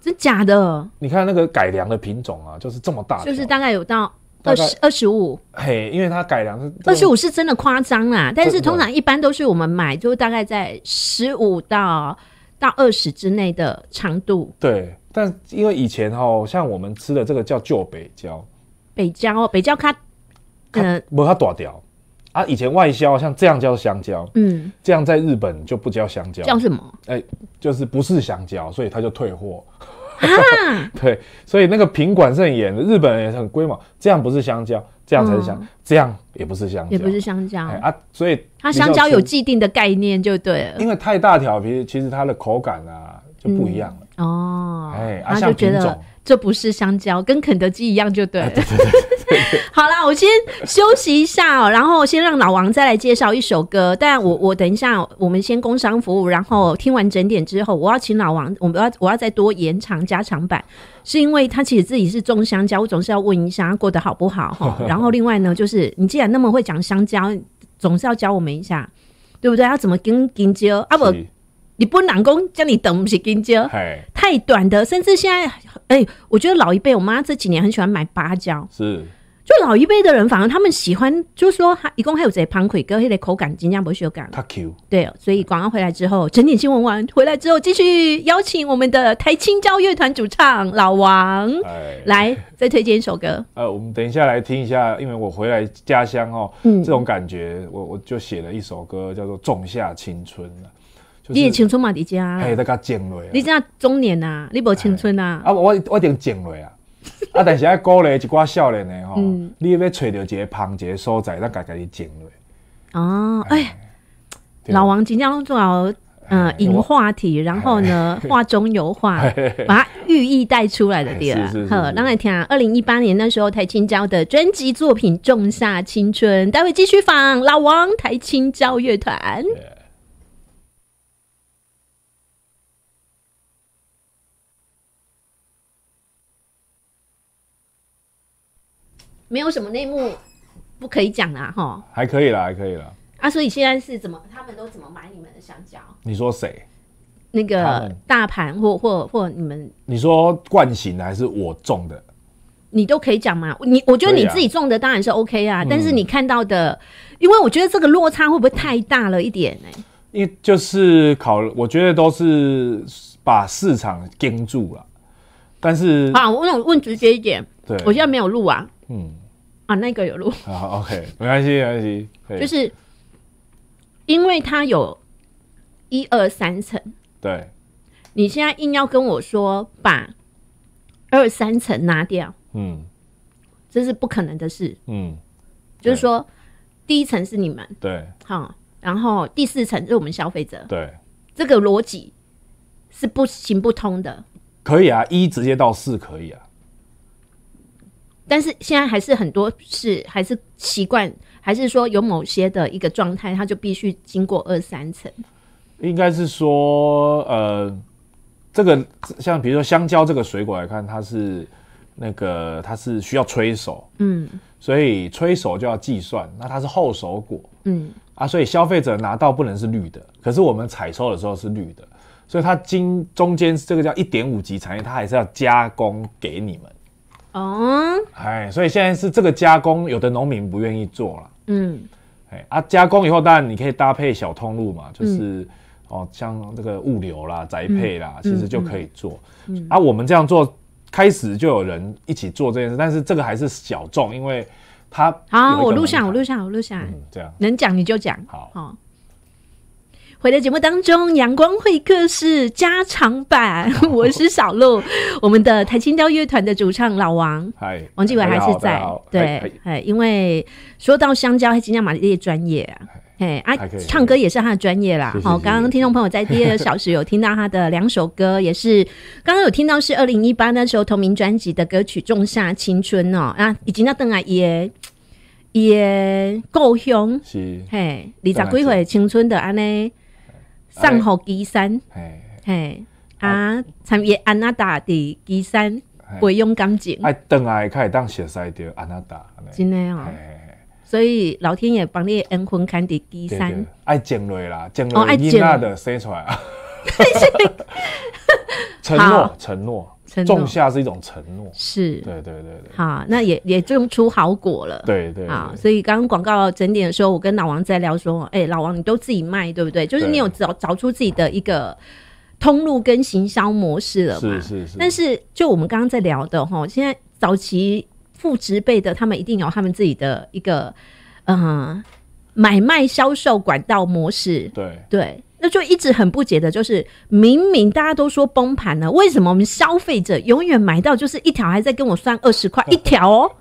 真假的？你看那个改良的品种啊，就是这么大，就是大概有到二十二十五，嘿，因为它改良是二十五是真的夸张啦，但是通常一般都是我们买就大概在十五到到二十之内的长度，对。但因为以前哈，像我们吃的这个叫旧北郊，北郊北郊它嗯，不它大条啊。以前外销像这样叫香蕉，嗯，这样在日本就不叫香蕉，叫什么？哎，就是不是香蕉，所以他就退货。啊，对，所以那个品管是很严的，日本人也是很规嘛。这样不是香蕉，这样才是香，这样也不是香蕉，也不是香蕉啊。所以它香蕉有既定的概念就对了，因为太大条皮，其实它的口感啊就不一样了。哦，哎，他就觉得这不是香蕉，跟肯德基一样就对。好啦，我先休息一下哦，然后先让老王再来介绍一首歌。但我我等一下，我们先工商服务，然后听完整点之后，我要请老王，我们要我要再多延长加长版，是因为他其实自己是种香蕉，我总是要问一下他过得好不好哈。然后另外呢，就是你既然那么会讲香蕉，总是要教我们一下，对不对？要怎么跟跟蕉啊不？你不难工叫你等不起金蕉，太短的，甚至现在，哎，我觉得老一辈，我妈这几年很喜欢买芭蕉，是，就老一辈的人，反而他们喜欢，就是说，一共还有这胖腿哥，那个口感尽量不修改，它 Q，对，所以广告回来之后，整点新闻完回来之后，继续邀请我们的台青椒乐团主唱老王，来再推荐一首歌。呃，我们等一下来听一下，因为我回来家乡哦，嗯，这种感觉，我我就写了一首歌，叫做《仲夏青春》你的青春嘛？你家，哎，在甲种落。你这中年呐，你无青春呐？啊，我我一定种落啊！啊，但是爱鼓励一寡少年的吼，你要找到一个旁一个所在，咱家家己种落。哦，哎，老王今天做好嗯，引话题，然后呢，话中有话，把它寓意带出来的对了。好，让来听二零一八年那时候台青椒的专辑作品《仲夏青春》，待会继续访老王台青椒乐团。没有什么内幕不可以讲啦，哈，还可以啦，还可以啦。啊，所以现在是怎么？他们都怎么买你们的香蕉？你说谁？那个大盘或或或你们？你说惯型的还是我种的？你都可以讲嘛。你我觉得你自己种的当然是 OK 啊，但是你看到的，因为我觉得这个落差会不会太大了一点呢？因为就是考，我觉得都是把市场盯住了。但是啊，我想问直接一点，对我现在没有录啊，嗯。啊，那个有录。啊，OK，没关系，没关系，就是因为它有一二三层，对，你现在硬要跟我说把二三层拿掉，嗯，这是不可能的事，嗯，就是说第一层是你们，对，好，然后第四层是我们消费者，对，这个逻辑是不行不通的，可以啊，一直接到四可以啊。但是现在还是很多是还是习惯，还是说有某些的一个状态，它就必须经过二三层。应该是说，呃，这个像比如说香蕉这个水果来看，它是那个它是需要催熟，嗯，所以催熟就要计算，那它是后熟果，嗯。啊，所以消费者拿到不能是绿的，可是我们采收的时候是绿的，所以它经中间这个叫一点五级产业，它还是要加工给你们。哦，哎，所以现在是这个加工，有的农民不愿意做了。嗯，哎啊，加工以后当然你可以搭配小通路嘛，就是哦，像这个物流啦、宅配啦，其实就可以做。嗯，啊，我们这样做开始就有人一起做这件事，但是这个还是小众，因为他好，我录下，我录下，我录下，这样。能讲你就讲，好。回到节目当中，阳光会客室加长版，我是小鹿，我们的台青雕乐团的主唱老王，嗨，王继伟还是在，对，哎，因为说到香蕉，还金加玛丽专业啊，哎啊，唱歌也是他的专业啦。好，刚刚听众朋友在第二小时有听到他的两首歌，也是刚刚有听到是二零一八那时候同名专辑的歌曲《仲夏青春》哦，啊，已经要登来也也够凶，是，嘿，二十几岁青春的安尼。上好基山，嘿，啊，参与安娜达的基山，不用感情。哎，等来开始当小赛掉安娜达，真的哦。所以老天爷帮你恩婚看的基山，爱种落啦，种落囡仔的生出来啊。承诺，承诺。种下是一种承诺，是。对对对对，好，那也也种出好果了，对对啊，所以刚刚广告整点的时候，我跟老王在聊说，哎，老王你都自己卖对不对？就是你有找找出自己的一个通路跟行销模式了嘛？是是是。但是就我们刚刚在聊的哈，现在早期父职辈的他们一定有他们自己的一个嗯买卖销售管道模式，对。对。那就一直很不解的，就是明明大家都说崩盘了，为什么我们消费者永远买到就是一条还在跟我算二十块 一条哦，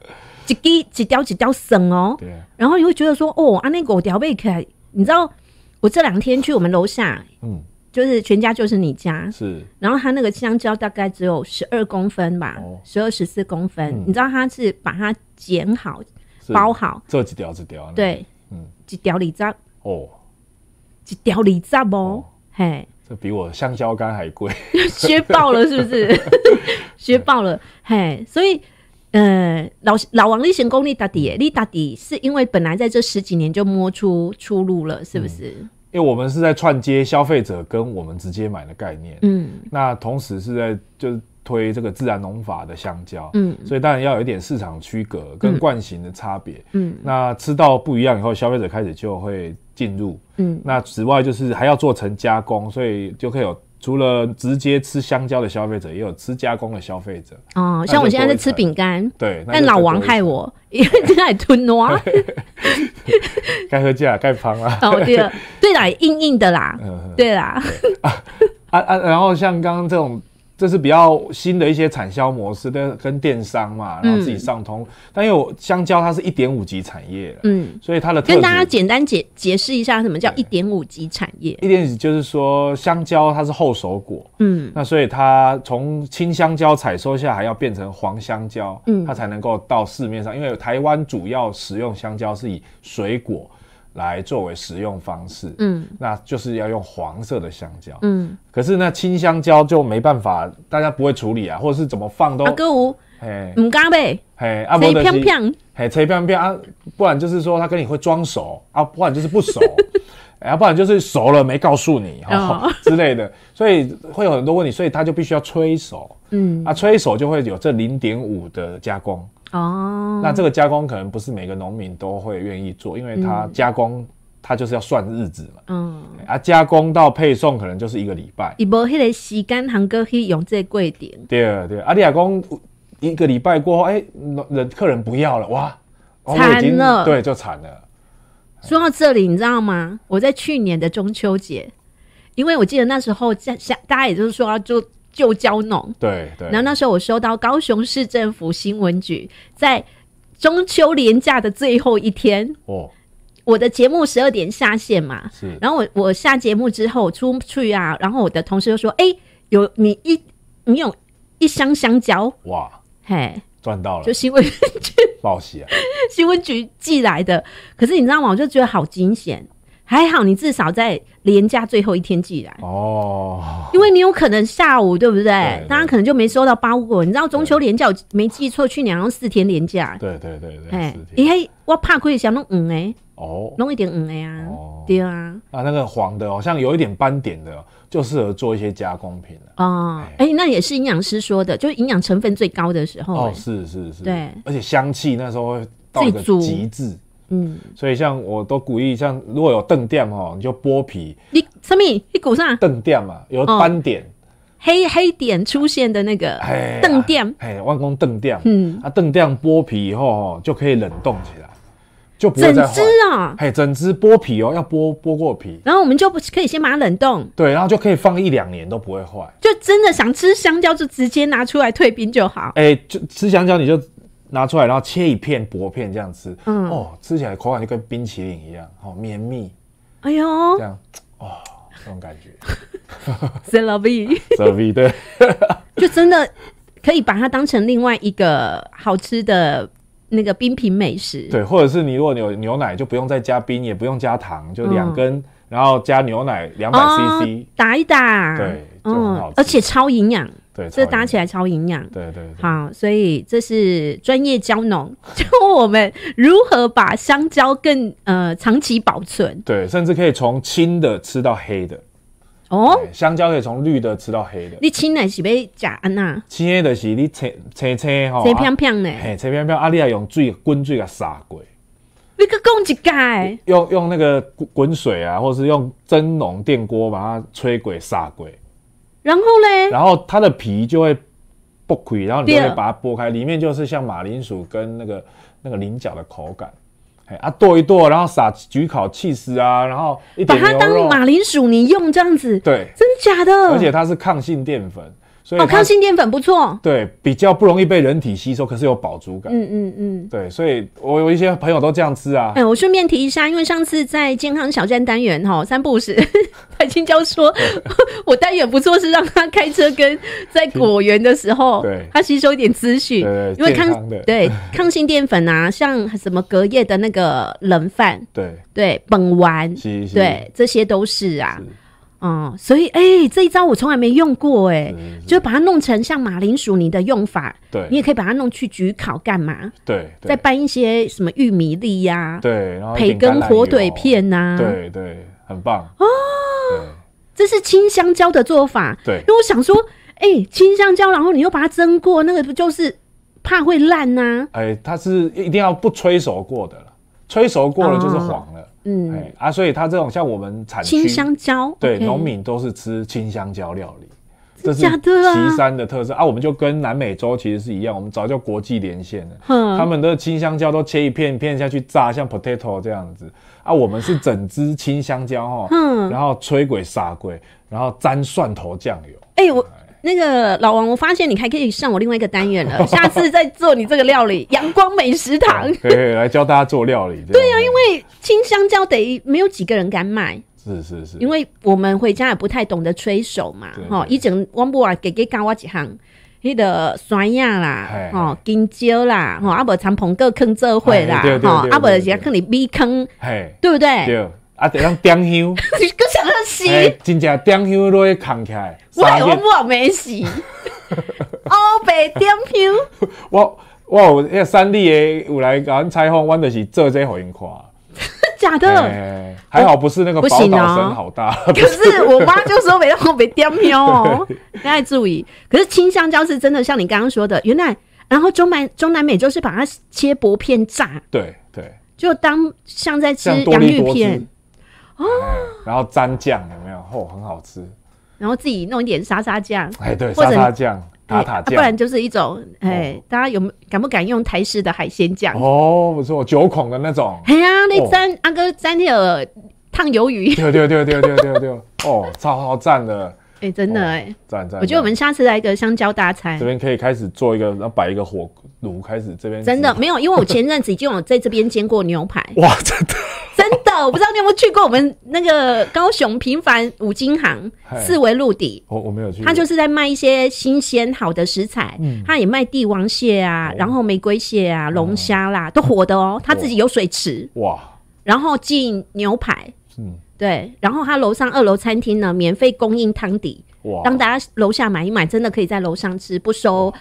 几滴几条几条省哦，对。然后你会觉得说，哦，啊那狗条被开，你知道我这两天去我们楼下，嗯，就是全家就是你家是，然后他那个香蕉大概只有十二公分吧，十二十四公分，你知道他是把它剪好包好，这几条几条，对，嗯，几条里扎哦。一条里扎哦，嘿，这比我香蕉干还贵，削爆了是不是？削爆了，嘿，所以，呃，老老王你成功力打底，你打底是因为本来在这十几年就摸出出路了，是不是？因为我们是在串接消费者跟我们直接买的概念，嗯，那同时是在就。推这个自然农法的香蕉，嗯，所以当然要有一点市场区隔跟惯性的差别，嗯，那吃到不一样以后，消费者开始就会进入，嗯，那此外就是还要做成加工，所以就可以有除了直接吃香蕉的消费者，也有吃加工的消费者。哦，像我现在在吃饼干，对，但老王害我，因为在吞 挪，该喝价该胖啊。哦，对了，对啦，硬硬的啦，对啦，啊啊，然后像刚刚这种。这是比较新的一些产销模式跟，跟电商嘛，然后自己上通。但因为香蕉它是一点五级产业，嗯，所以它的跟大家简单解解释一下什么叫一点五级产业。一点五就是说香蕉它是后熟果，嗯，那所以它从青香蕉采收下还要变成黄香蕉，嗯，它才能够到市面上。因为台湾主要食用香蕉是以水果。来作为食用方式，嗯，那就是要用黄色的香蕉，嗯，可是那青香蕉就没办法，大家不会处理啊，或者是怎么放都阿哥无，嘿，唔加呗，嘿，阿伯的是，嘿，切片片啊，不然就是说他跟你会装熟啊，不然就是不熟，啊，不然就是熟了没告诉你哈 之类的，所以会有很多问题，所以他就必须要催熟，嗯，啊，催熟就会有这零点五的加工。哦，那这个加工可能不是每个农民都会愿意做，因为它加工他就是要算日子嘛。嗯，啊，加工到配送可能就是一个礼拜。伊无迄个时间，行哥去用这贵点。对对，阿丽亚公一个礼拜过后，哎，人客人不要了，哇，惨了，对，就惨了。说到这里，你知道吗？我在去年的中秋节，因为我记得那时候在下，大家也就是说要做。旧交农，对对。然后那时候我收到高雄市政府新闻局在中秋连假的最后一天，哦，我的节目十二点下线嘛，是。然后我我下节目之后出去啊，然后我的同事就说：“哎，有你一你有一箱香蕉，哇，嘿，赚到了，就新闻局报喜啊，新闻局寄来的。可是你知道吗？我就觉得好惊险。”还好，你至少在连假最后一天寄来哦，因为你有可能下午对不对？大家可能就没收到包裹。你知道中秋连假没记错，去年好像四天连假。对对对对，哎，你嘿，我怕可以想弄五哎，哦，弄一点五哎啊，对啊。啊，那个黄的，好像有一点斑点的，就适合做一些加工品了。哦，哎，那也是营养师说的，就是营养成分最高的时候。哦，是是是，对，而且香气那时候会到一个极致。嗯，所以像我都鼓励，像如果有邓垫哦，你就剥皮。你什么？你鼓上邓垫嘛，有斑点，黑黑点出现的那个邓店，哎，万工邓店。嗯，啊，邓店剥皮以后哦，就可以冷冻起来，就不整只啊，嘿，整只剥皮哦，要剥剥过皮，然后我们就不可以先把它冷冻，对，然后就可以放一两年都不会坏。就真的想吃香蕉，就直接拿出来退冰就好。哎，就吃香蕉你就。拿出来，然后切一片薄片这样吃，嗯，哦，吃起来口感就跟冰淇淋一样，好绵密。哎呦，这样，哦，这种感觉。s l o v s l o v 对，就真的可以把它当成另外一个好吃的那个冰品美食。对，或者是你如果有牛奶，就不用再加冰，也不用加糖，就两根，然后加牛奶两百 CC，打一打，对，嗯，而且超营养。对，这搭起来超营养。对对，好，所以这是专业胶农教 我们如何把香蕉更呃长期保存。对，甚至可以从青的吃到黑的。哦，香蕉可以从绿的吃到黑的。你青的是要假安娜？青的是你切切切哈，切片片呢？嘿，切片片，阿丽亚用水滚水给杀过。你个讲一盖？用用那个滚水啊，或者是用蒸笼电锅把它吹滚杀过。然后嘞，然后它的皮就会剥开，然后你就会把它剥开，里面就是像马铃薯跟那个那个菱角的口感，哎啊剁一剁，然后撒焗烤气丝啊，然后一点把它当马铃薯泥用这样子，对，真假的，而且它是抗性淀粉。哦，抗性淀粉不错，对，比较不容易被人体吸收，可是有饱足感。嗯嗯嗯，对，所以我有一些朋友都这样吃啊。哎，我顺便提一下，因为上次在健康小站单元哈，三步时，蔡青椒说我单元不错，是让他开车跟 在果园的时候，对，他吸收一点资讯，因为抗对抗性淀粉啊，像什么隔夜的那个冷饭，对。对，本丸，对，这些都是啊。哦，所以哎，这一招我从来没用过哎，就把它弄成像马铃薯泥的用法，对，你也可以把它弄去焗烤干嘛？对，再拌一些什么玉米粒呀，对，然后培根火腿片呐，对对，很棒哦。这是青香蕉的做法，对，因为我想说，哎，青香蕉，然后你又把它蒸过，那个不就是怕会烂呐？哎，它是一定要不催熟过的了，催熟过了就是黄了。嗯，哎啊，所以它这种像我们产青香蕉，对，农民都是吃青香蕉料理，这是岐山的特色啊。我们就跟南美洲其实是一样，我们早就国际连线了。嗯，他们的青香蕉都切一片一片下去炸，像 potato 这样子啊。我们是整只青香蕉哈，嗯，然后吹鬼撒鬼，然后沾蒜头酱油。哎，我那个老王，我发现你还可以上我另外一个单元了，下次再做你这个料理——阳光美食堂。可以来教大家做料理。对啊，因为青香蕉得没有几个人敢买。是是是，因为我们回家也不太懂得吹手嘛，哈，一整汪不啊给给教我几行，迄个酸呀啦，吼，金蕉啦，吼，阿伯长棚个坑这会啦，吼，阿伯是坑你米坑，对不对？对，啊，得让点香，你搁想要洗，真正点香落去扛起来，我我我没洗，哦，白点香，我我那三弟诶，有来甲阮采访，阮就是做这互因看。假的，还好不是那个宝岛声好大。可是我妈就说没让别颠飘哦，大家注意。可是青香蕉是真的，像你刚刚说的，原来然后中南中南美洲是把它切薄片炸，对对，就当像在吃洋芋片哦，然后沾酱有没有？哦，很好吃。然后自己弄一点沙沙酱，哎，对，沙沙酱。塔塔酱，不然就是一种，哎，大家有敢不敢用台式的海鲜酱？哦，不错，九孔的那种。哎呀，那沾阿哥沾那个烫鱿鱼。对对对对对对对，哦，超好赞的。哎，真的哎，赞赞。我觉得我们下次来一个香蕉大餐。这边可以开始做一个，然后摆一个火炉，开始这边。真的没有，因为我前阵子已经有在这边煎过牛排。哇，真的。真的，我不知道你有没有去过我们那个高雄平凡五金行四维路底。我我没有去。他就是在卖一些新鲜好的食材，他也卖帝王蟹啊，然后玫瑰蟹啊，龙虾啦，都火的哦。他自己有水池哇，然后进牛排，嗯，对，然后他楼上二楼餐厅呢，免费供应汤底，哇，让大家楼下买一买，真的可以在楼上吃，不收。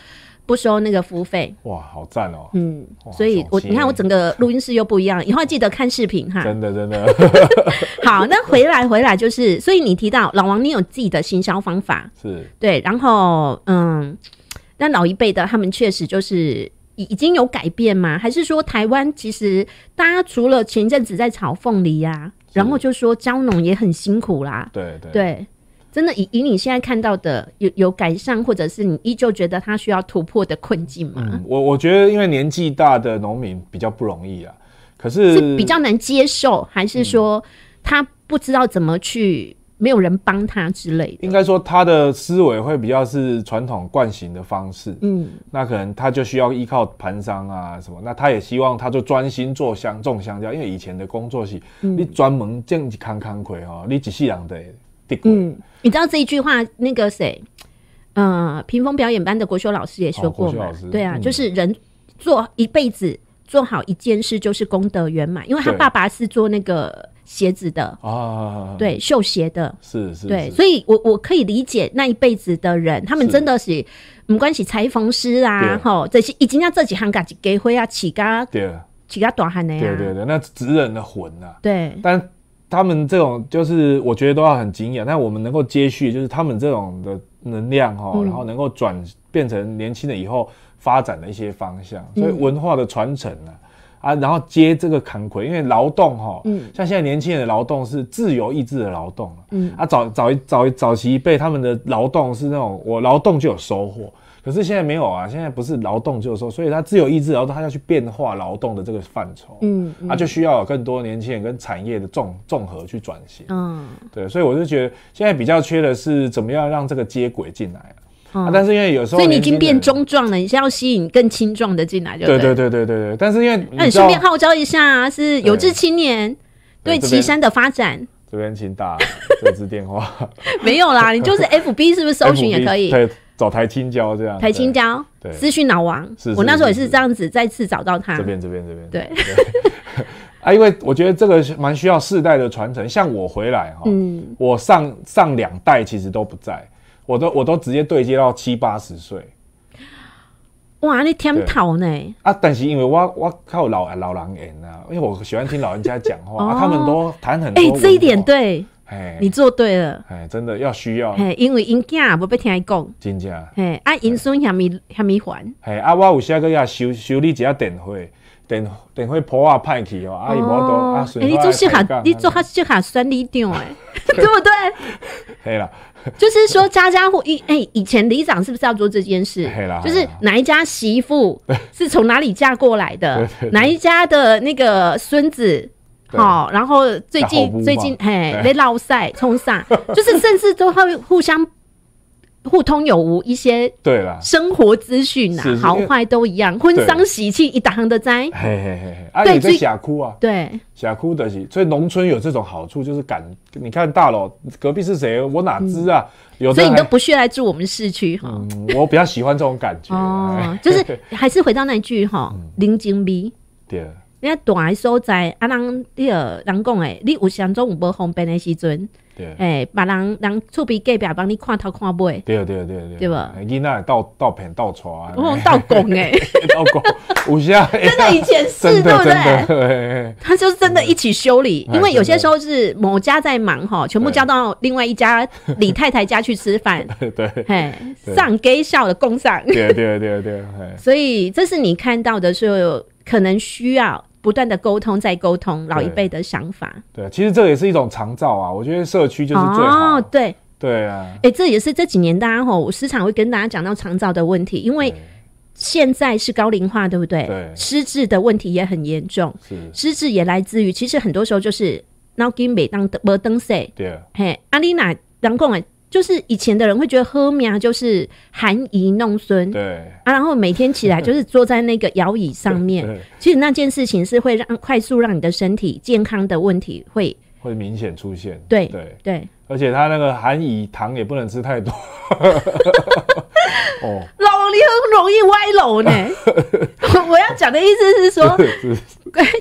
不收那个服务费，哇，好赞哦！嗯，所以我你看我整个录音室又不一样，以后记得看视频哈。真的真的。好，那回来回来就是，所以你提到老王，你有自己的行销方法，是对，然后嗯，那老一辈的他们确实就是已已经有改变吗？还是说台湾其实大家除了前一阵子在炒凤梨呀，然后就说蕉农也很辛苦啦，对对对。真的以以你现在看到的有有改善，或者是你依旧觉得他需要突破的困境吗？嗯，我我觉得因为年纪大的农民比较不容易啊，可是是比较难接受，还是说他不知道怎么去，没有人帮他之类的？应该说他的思维会比较是传统惯行的方式，嗯，那可能他就需要依靠盘商啊什么，那他也希望他就专心做香种香蕉，因为以前的工作是，你专门种一康康葵哦，你一世人的。嗯，你知道这一句话，那个谁，呃，屏风表演班的国修老师也说过嘛？对啊，就是人做一辈子做好一件事，就是功德圆满。因为他爸爸是做那个鞋子的啊，对，绣鞋的，是是，对，所以我我可以理解那一辈子的人，他们真的是没关系，裁缝师啊，哈，这些已经要这几行嘎几给灰啊，起嘎对，起嘎短汉的呀，对对对，那直人的魂啊，对，但。他们这种就是我觉得都要很敬仰，但我们能够接续，就是他们这种的能量哈，然后能够转变成年轻的以后发展的一些方向，所以文化的传承呢，啊，然后接这个坎坷，因为劳动哈，嗯，像现在年轻人的劳动是自由意志的劳动嗯，啊，早早早早期一辈他们的劳动是那种我劳动就有收获。可是现在没有啊，现在不是劳动就是说，所以他自由意志，然后他要去变化劳动的这个范畴，嗯，啊就需要有更多年轻人跟产业的综综合去转型，嗯，对，所以我就觉得现在比较缺的是怎么样让这个接轨进来啊，但是因为有时候，所以你已经变中壮了，你是要吸引更青壮的进来，就对对对对对对，但是因为那你顺便号召一下，是有志青年对岐山的发展，这边请打 这支电话，没有啦，你就是 FB 是不是搜寻也可以？对找台青椒这样，台青椒，对，私讯老王，是我那时候也是这样子，再次找到他。这边，这边，这边，对。啊，因为我觉得这个蛮需要世代的传承。像我回来哈，嗯，我上上两代其实都不在，我都我都直接对接到七八十岁。哇，你天头呢？啊，但是因为我我靠老老人言啊，因为我喜欢听老人家讲话，他们都谈很多。哎，这一点对。哎，你做对了。哎，真的要需要。哎，因为因囝无被听伊讲。真正。哎，啊，因孙虾米虾米还。哎，啊，我有时个要修修理一下电话，电电话破啊派去哦，啊，伊无都啊，哎，你做适合，你做较适合算里长哎，对不对？可以了。就是说，家家户以哎，以前里长是不是要做这件事？就是哪一家媳妇是从哪里嫁过来的？哪一家的那个孙子？好，然后最近最近嘿，被老赛冲上，就是甚至都会互相互通有无一些对啦，生活资讯呐好坏都一样，婚丧喜庆一打行的灾。嘿嘿嘿嘿，啊，对也在所以峡哭啊，对，峡哭的是，所以农村有这种好处，就是敢，你看大楼隔壁是谁，我哪知啊？所以你都不屑来住我们市区哈。嗯我比较喜欢这种感觉。哦哎，就是还是回到那句哈，零金逼。对，人家大的所在，啊，人你个人讲诶，你有相中有无方便的时阵，对，诶，别人人厝边隔壁帮你看头看尾，对对对对，对吧囡仔倒倒片倒床，我讲到讲诶，倒讲，有下真的以前是对不对？对，他就是真的一起修理，因为有些时候是某家在忙哈，全部交到另外一家李太太家去吃饭，对嘿，上给笑的供上，对对对对，所以这是你看到的时候，可能需要不断的沟通，再沟通老一辈的想法。对，其实这也是一种长照啊，我觉得社区就是最好。哦，，对，对啊，哎、这也是这几年大家吼，我时常会跟大家讲到长照的问题，因为现在是高龄化，对不对？对。失智的问题也很严重，是，失智也来自于其实很多时候就是脑筋没当没灯塞，对。嘿，阿丽娜人讲诶，就是以前的人会觉得喝苗就是含饴弄孙。对。啊，然后每天起来就是坐在那个摇椅上面，对，其实那件事情是会让快速让你的身体健康的问题会会明显出现，对对，对。而且他那个含饴糖也不能吃太多，哦，老你很容易歪楼呢。我要讲的意思是说，是，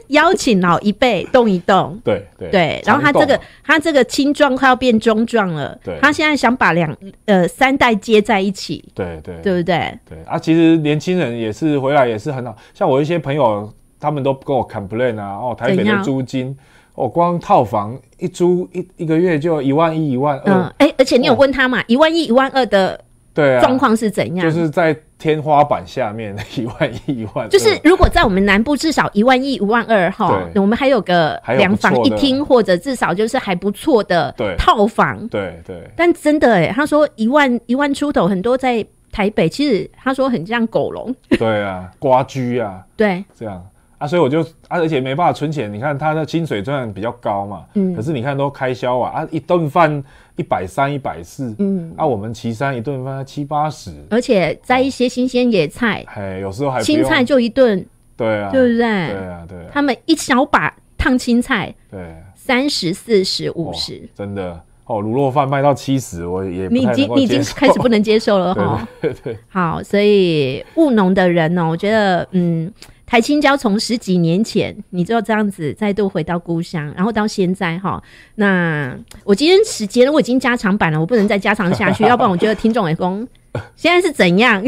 邀请老一辈动一动。对对对，然后他这个他这个青壮快要变中壮了，对。他现在想把两呃三代接在一起，对对。对不对？对。啊，其实年轻人也是回来也是很好，像我一些朋友，他们都跟我 complain 啊，哦，台北的租金，哦，光套房一租一一个月就一万一、一万嗯二，，哎、而且你有问他嘛？一万一、一万二的对啊，状况是怎样？就是在天花板下面一万一、一万，就是如果在我们南部至少一万一、一万二哈，我们还有个两房一厅，或者至少就是还不错的套房。对对。但真的哎，他说一万一万出头，很多在台北，其实他说很像狗笼。对啊，瓜居啊，对，这样啊，所以我就啊，而且没办法存钱。你看他的薪水虽然比较高嘛，嗯可是你看都开销啊，啊，一顿饭一百三、一百四，嗯，啊，我们岐山一顿饭七八十，而且摘一些新鲜野菜，哎，有时候还青菜就一顿，对啊，对不对？对啊，对啊，他们一小把烫青菜，对，三十、四十、五哦十，真的哦，卤肉饭卖到七十，我也你已太经你已经开始不能接受了 哈。对对对，好，所以务农的人呢、我觉得，嗯，台青椒从十几年前你就这样子再度回到故乡，然后到现在哈，那我今天时间我已经加长版了，我不能再加长下去，要不然我觉得听众也公现在是怎样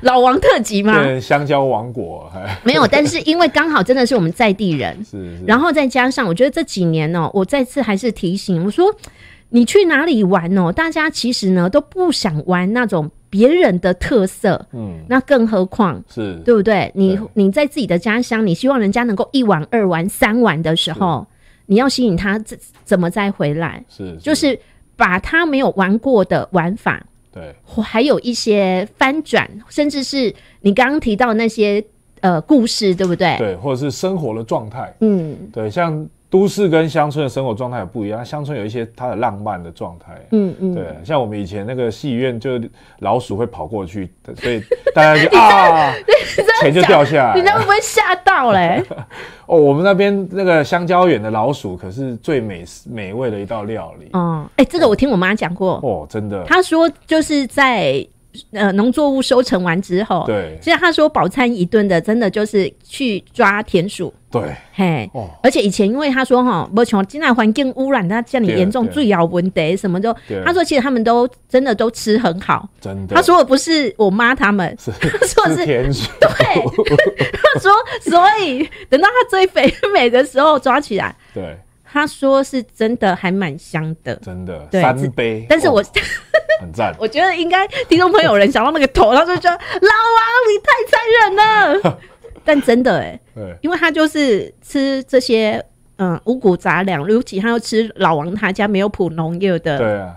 老王特辑吗？香蕉王国，哎，没有，但是因为刚好真的是我们在地人，是是，然后再加上，我觉得这几年呢、我再次还是提醒我说，你去哪里玩哦，大家其实呢都不想玩那种别人的特色，嗯，那更何况。是，对不对？你对你在自己的家乡，你希望人家能够一玩、二玩、三玩的时候，你要吸引他怎怎么再回来？是，就是把他没有玩过的玩法，对还有一些翻转，甚至是你刚刚提到那些呃故事，对不对？对，或者是生活的状态，嗯对，像都市跟乡村的生活状态也不一样，乡村有一些它的浪漫的状态。嗯嗯，对，像我们以前那个戏院，就老鼠会跑过去，所以大家就啊，钱就掉下来。你那会不会吓到嘞？哦，我们那边那个香蕉园的老鼠可是最美美味的一道料理。哦，哎、这个我听我妈讲过，哦，真的，她说就是在呃农作物收成完之后，对。其实他说饱餐一顿的，真的就是去抓田鼠，对，嘿。哦，而且以前因为他说哈，不像现在环境污染，它这样对严重，对最咬蚊得什么都对，她说其实他们都真的都吃很好。真的。他说的不是我妈他们，是。她说的是田鼠，对，他说所以等到他最肥美的时候抓起来，对，她说是真的还蛮香的。真的对三杯，但是我、哦很赞。我觉得应该听众朋友有人想到那个头，他就觉得老王你太残忍了。但真的哎、对因为他就是吃这些嗯五谷杂粮，尤其他要吃老王他家没有普农业的对啊，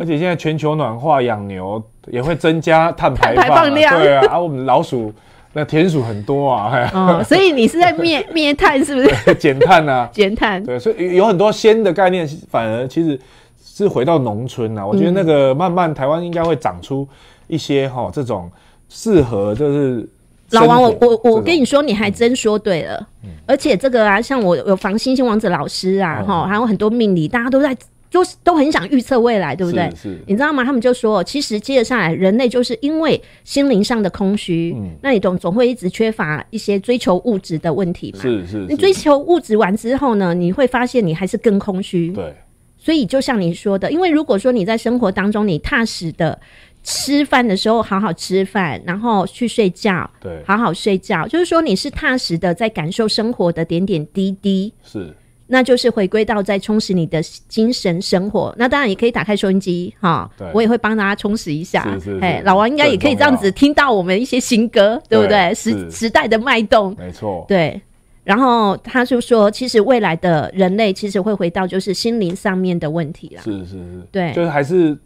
而，且现在全球暖化，养牛也会增加碳排碳排放、量对啊，啊，我们老鼠那田鼠很多啊，哦，所以你是在灭灭碳是不是？减碳啊，减碳，对，所以有很多鲜的概念，反而其实是回到农村啊。我觉得那个慢慢台湾应该会长出一些哈这种适合就是老王，我我我跟你说，你还真说对了。而且这个啊，像我有防星星王子老师啊，嗯哈、还有很多命理，大家都在。就是都很想预测未来，对不对？是是你知道吗？他们就说，其实接着下来，人类就是因为心灵上的空虚，嗯那你总总会一直缺乏一些追求物质的问题嘛。是是是你追求物质完之后呢，你会发现你还是更空虚。对所以就像你说的，因为如果说你在生活当中，你踏实的吃饭的时候好好吃饭，然后去睡觉，对好好睡觉，就是说你是踏实的在感受生活的点点滴滴，是那就是回归到在充实你的精神生活。那当然也可以打开收音机哈对，我也会帮大家充实一下哎，老王应该也可以这样子听到我们一些新歌，对不对？对时时代的脉动，没错，对。然后他就说，其实未来的人类其实会回到就是心灵上面的问题啦。是是是，对就是还是。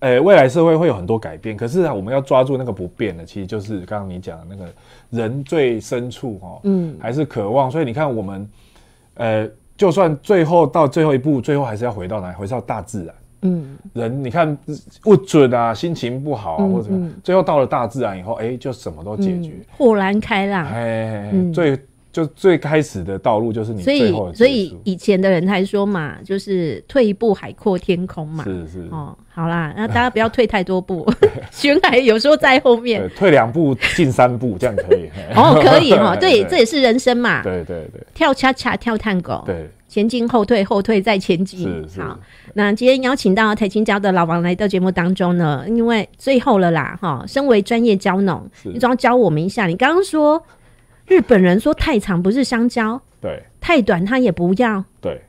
呃，未来社会会有很多改变，可是啊，我们要抓住那个不变的，其实就是刚刚你讲的那个人最深处哈，嗯，还是渴望。所以你看，我们呃，就算最后到最后一步，最后还是要回到哪里？回到大自然。嗯，人你看不准啊，心情不好啊，或者最后到了大自然以后，哎，就什么都解决。豁然开朗。哎、最就最开始的道路就是你所以最后的，所以以前的人才说嘛，就是退一步海阔天空嘛。是是，哦，好啦，那大家不要退太多步，悬崖有时候在后面。退两步进三步，这样可以。哦，可以哈，对，对这也是人生嘛。对对对跳恰恰，跳探狗，对，前进后退，后退再前进。好，那今天邀请到台青教的老王来到节目当中呢，因为最后了啦，哈，身为专业教农，你总要教我们一下。你刚刚说日本人说太长不是香蕉，对太短他也不要对。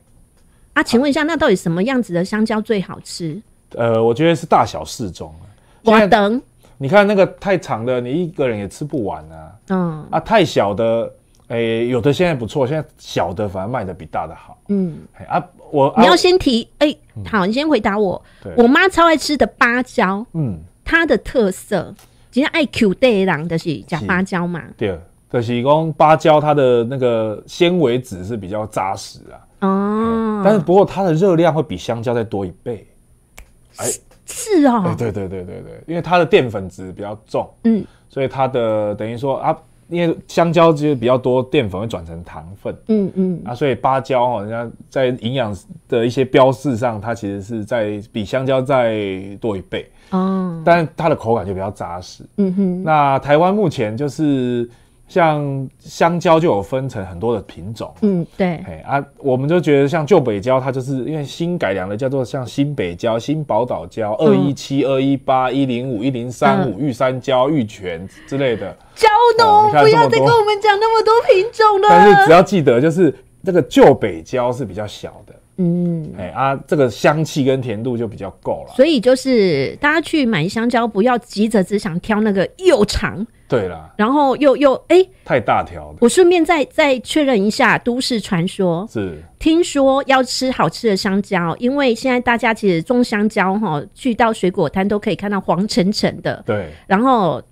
啊？请问一下，那到底什么样子的香蕉最好吃？呃，我觉得是大小适中啊。我等，你看那个太长的，你一个人也吃不完啊。嗯啊，太小的，诶、有的现在不错，现在小的反而卖的比大的好。嗯，嘿啊，我你要啊先提，哎、好，你先回答我对。我妈超爱吃的芭蕉，嗯，它的特色，今天爱 Q 的人就是讲是芭蕉嘛。对，就是讲芭蕉它的那个纤维质是比较扎实啊。哦，但是不过它的热量会比香蕉再多一倍。是哦，哎，对对对对对，因为它的淀粉质比较重，嗯。所以它的等于说啊，因为香蕉就是比较多淀粉会转成糖分。嗯嗯，啊，所以芭蕉哦，人家在营养的一些标示上，它其实是在比香蕉再多一倍，哦，但它的口感就比较扎实。嗯哼，那台湾目前就是像香蕉就有分成很多的品种。嗯对，哎啊，我们就觉得像旧北蕉，它就是因为新改良的，叫做像新北蕉、新宝岛蕉、二一七、二一八、一零五、一零三五、玉山蕉、玉泉之类的。蕉哦你看农不要再跟我们讲那么多品种了。但是只要记得，就是这个旧北蕉是比较小的，嗯，哎啊，这个香气跟甜度就比较够了。所以就是大家去买香蕉，不要急着只想挑那个又长，对啦，然后又又哎、太大条的。我顺便再再确认一下都市传说，是。听说要吃好吃的香蕉，因为现在大家其实种香蕉哈，去到水果摊都可以看到黄澄澄的，对。然后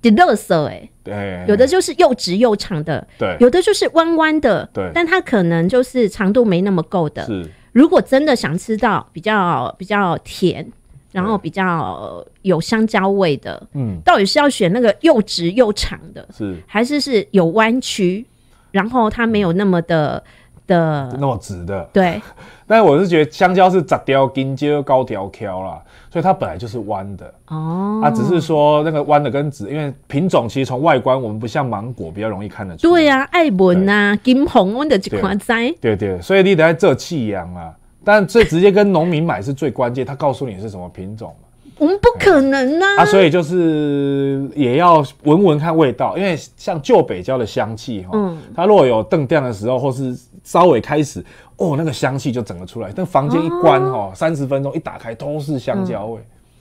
的乐色哎，对，有的就是又直又长的，对。有的就是弯弯的，对。但它可能就是长度没那么够的。是。如果真的想吃到比较比较甜，然后比较有香蕉味的，嗯到底是要选那个又直又长的，是还是是有弯曲，然后它没有那么的的那么直的。对 但是我是觉得香蕉是杂条筋接高条挑啦，所以它本来就是弯的。哦，啊，只是说那个弯的跟直，因为品种其实从外观我们不像芒果比较容易看得出。对呀、爱文啊、金红，我的一款栽，对对，所以你得在这气阳啊。但最直接跟农民买是最关键，他告诉你是什么品种嘛我们不可能呐、啊，所以就是也要闻闻看味道，因为像旧北郊的香气哈，嗯它如果有邓掉的时候，或是稍微开始哦，那个香气就整个出来。但房间一关哈，三十分钟一打开都是香蕉味。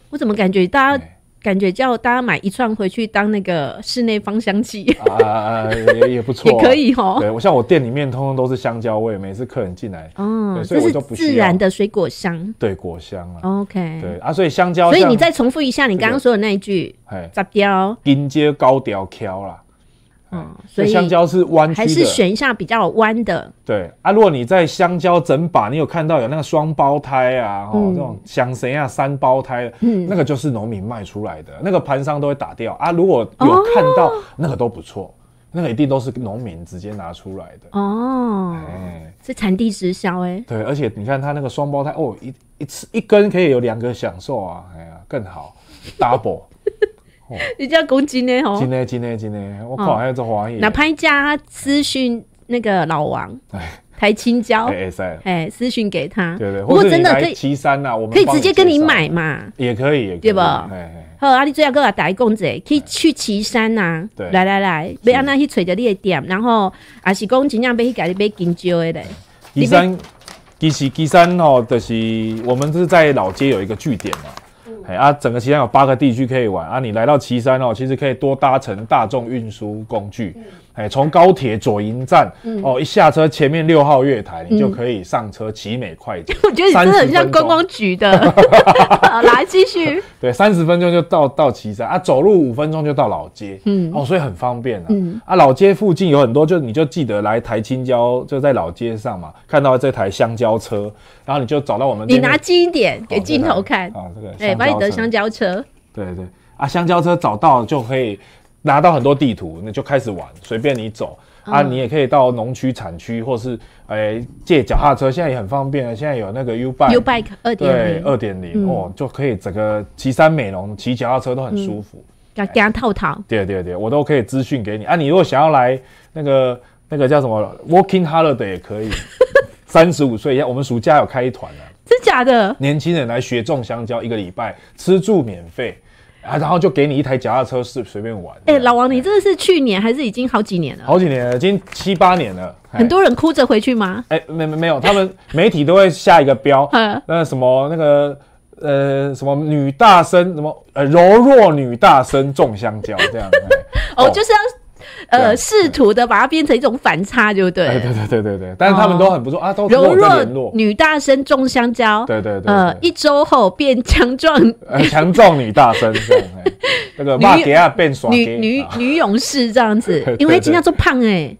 我怎么感觉大家哎感觉叫大家买一串回去当那个室内芳香剂。啊，也也不错。啊，也可以哦。对我像我店里面通通都是香蕉味，每次客人进来，哦，所以我就不自然的水果香。对果香啊，OK，对啊，所以香蕉，所以你再重复一下你刚刚说的那一句哎，杂雕。金接高调挑啦，嗯，所以香蕉是弯曲的，还是选一下比较弯的。对啊，如果你在香蕉整把，你有看到有那个双胞胎啊，哦，这种香谁啊三胞胎，嗯，那个就是农民卖出来的，那个盘商都会打掉啊。如果有看到那个都不错，那个一定都是农民直接拿出来的哦。哎，是产地直销哎。对，而且你看它那个双胞胎哦，一一次一根可以有两个享受啊，哎呀，更好，double。你叫公斤呢？吼，斤呢，斤呢，斤呢，我靠，还有这华裔。那拍家私讯那个老王，哎，台青椒，哎，私讯给他，对对。不过真的可以七三呐，我们可以直接跟你买嘛，也可以，对不？好，阿你最后给我打一工子，可以去岐山呐，对，来来来，别让那去找着你的店，然后也是讲尽量别去改你买金蕉的嘞。岐山，其实岐山哦，就是我们是在老街有一个据点嘛。哎啊，整个岐山有八个地区可以玩啊！你来到岐山哦，其实可以多搭乘大众运输工具。哎，从高铁左营站哦，一下车前面六号月台，你就可以上车，奇美快捷。我觉得你真的很像观光局的。来继续。对，三十分钟就到到岐山啊，走路五分钟就到老街。嗯，哦，所以很方便啊。嗯啊，老街附近有很多，就你就记得来台青椒，就在老街上嘛，看到这台香蕉车，然后你就找到我们。你拿近一点给镜头看。哦，这个。哎，把你的香蕉车。对对啊，香蕉车找到就可以。拿到很多地图，那就开始玩，随便你走啊！你也可以到农区产区，或是诶借脚踏车，现在也很方便。现在有那个 U bike，U bike 二点零，二点零哦，就可以整个骑山美容，骑脚踏车都很舒服。要加套套，对对对，我都可以资讯给你啊！你如果想要来那个那个叫什么 Working Holiday 也可以，三十五岁以下，我们暑假有开一团啊，真假的？年轻人来学种香蕉，一个礼拜吃住免费。啊，然后就给你一台脚踏车，是随便玩。哎，老王，你这个是去年还是已经好几年了？好几年了，已经七八年了。很多人哭着回去吗？哎，没没没有，他们 媒体都会下一个标，那什么那个呃什么女大生，什么呃柔弱女大生种香蕉这样。哦，就是要。呃，试图的把它变成一种反差，就对。对对对对对但是他们都很不错啊，都柔弱女大生种香蕉。对对对。呃，一周后变强壮。强壮女大生这样。那个马给亚变爽。女女女勇士这样子，因为今天做胖哎。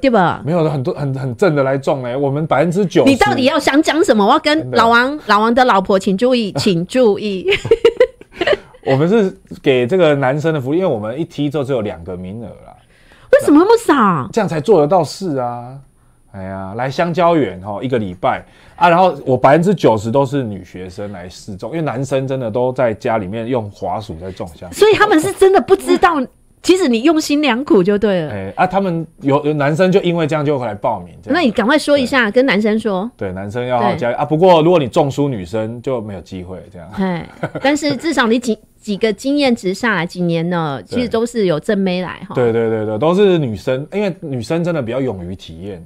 对吧？没有很多很很正的来种哎，我们百分之九。你到底要想讲什么？我要跟老王老王的老婆，请注意，请注意。我们是给这个男生的福利，因为我们一踢之后只有两个名额啦。为什么那么少？这样才做得到事啊！哎呀，来香蕉园哈，一个礼拜啊，然后我百分之九十都是女学生来试种，因为男生真的都在家里面用滑鼠在种香。所以他们是真的不知道。其实你用心良苦就对了。哎啊，他们有有男生就因为这样就会来报名。那你赶快说一下，跟男生说。对，男生要加啊。不过如果你中输女生就没有机会这样。哎，但是至少你几 几个经验值下来，几年呢，其实都是有正妹来哈。对对对对，都是女生，因为女生真的比较勇于体验。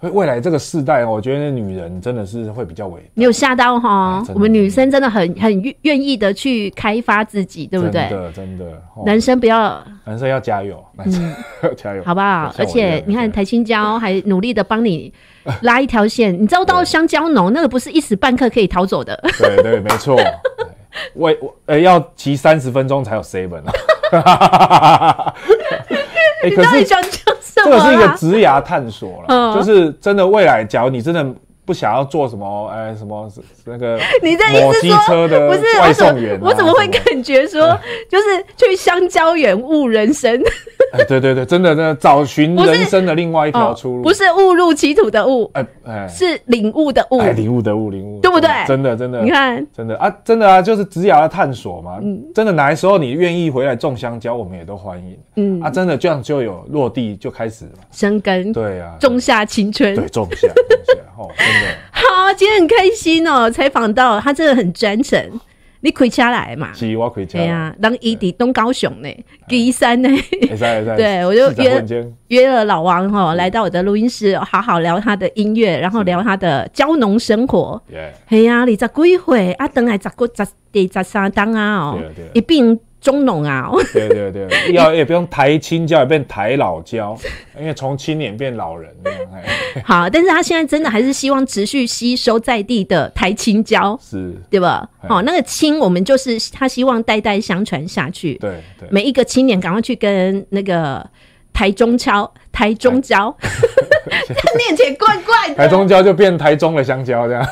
未来这个世代，我觉得女人真的是会比较伟大。你有吓到哈？我们女生真的很很愿愿意的去开发自己，对不对？真的真的。男生不要，男生要加油，男生加油，好不好？而且你看台青椒还努力的帮你拉一条线，你知道到香蕉农那个不是一时半刻可以逃走的。对对，没错。我我呃要骑三十分钟才有 seven 啊。你到底想讲什么？这个是一个职涯探索了，就是真的未来，假如你真的。不想要做什么？哎，什么那个？你这意思说不是外送员？我怎么会感觉说就是去香蕉园误人生？哎，对对对，真的，真的找寻人生的另外一条出路，不是误入歧途的误，哎哎，是领悟的悟，领悟的悟，领悟，对不对？真的真的，你看，真的啊，真的啊，就是职涯的探索嘛。嗯，真的哪时候你愿意回来种香蕉，我们也都欢迎。嗯啊，真的这样就有落地就开始生根，对啊，种下青春，对，种下，种下，哦，真的。好，今天很开心哦，采访到他真的很专诚。你开车来嘛？是，我开车。对呀，人伊伫东高雄呢，第山呢。在 对，我就约约了老王哈，来到我的录音室，好好聊他的音乐，然后聊他的蕉农生活。对呀，你十几岁啊，等来十个十第十三档啊哦，一并。中农啊，对对对，要也不用抬青椒，也变抬老椒，因为从青年变老人那样。好，但是他现在真的还是希望持续吸收在地的台青椒，是对吧？好，那个青我们就是他希望代代相传下去。对对，每一个青年赶快去跟那个。台中蕉，台中椒，念起来怪怪的。台中椒就变台中的香蕉这样。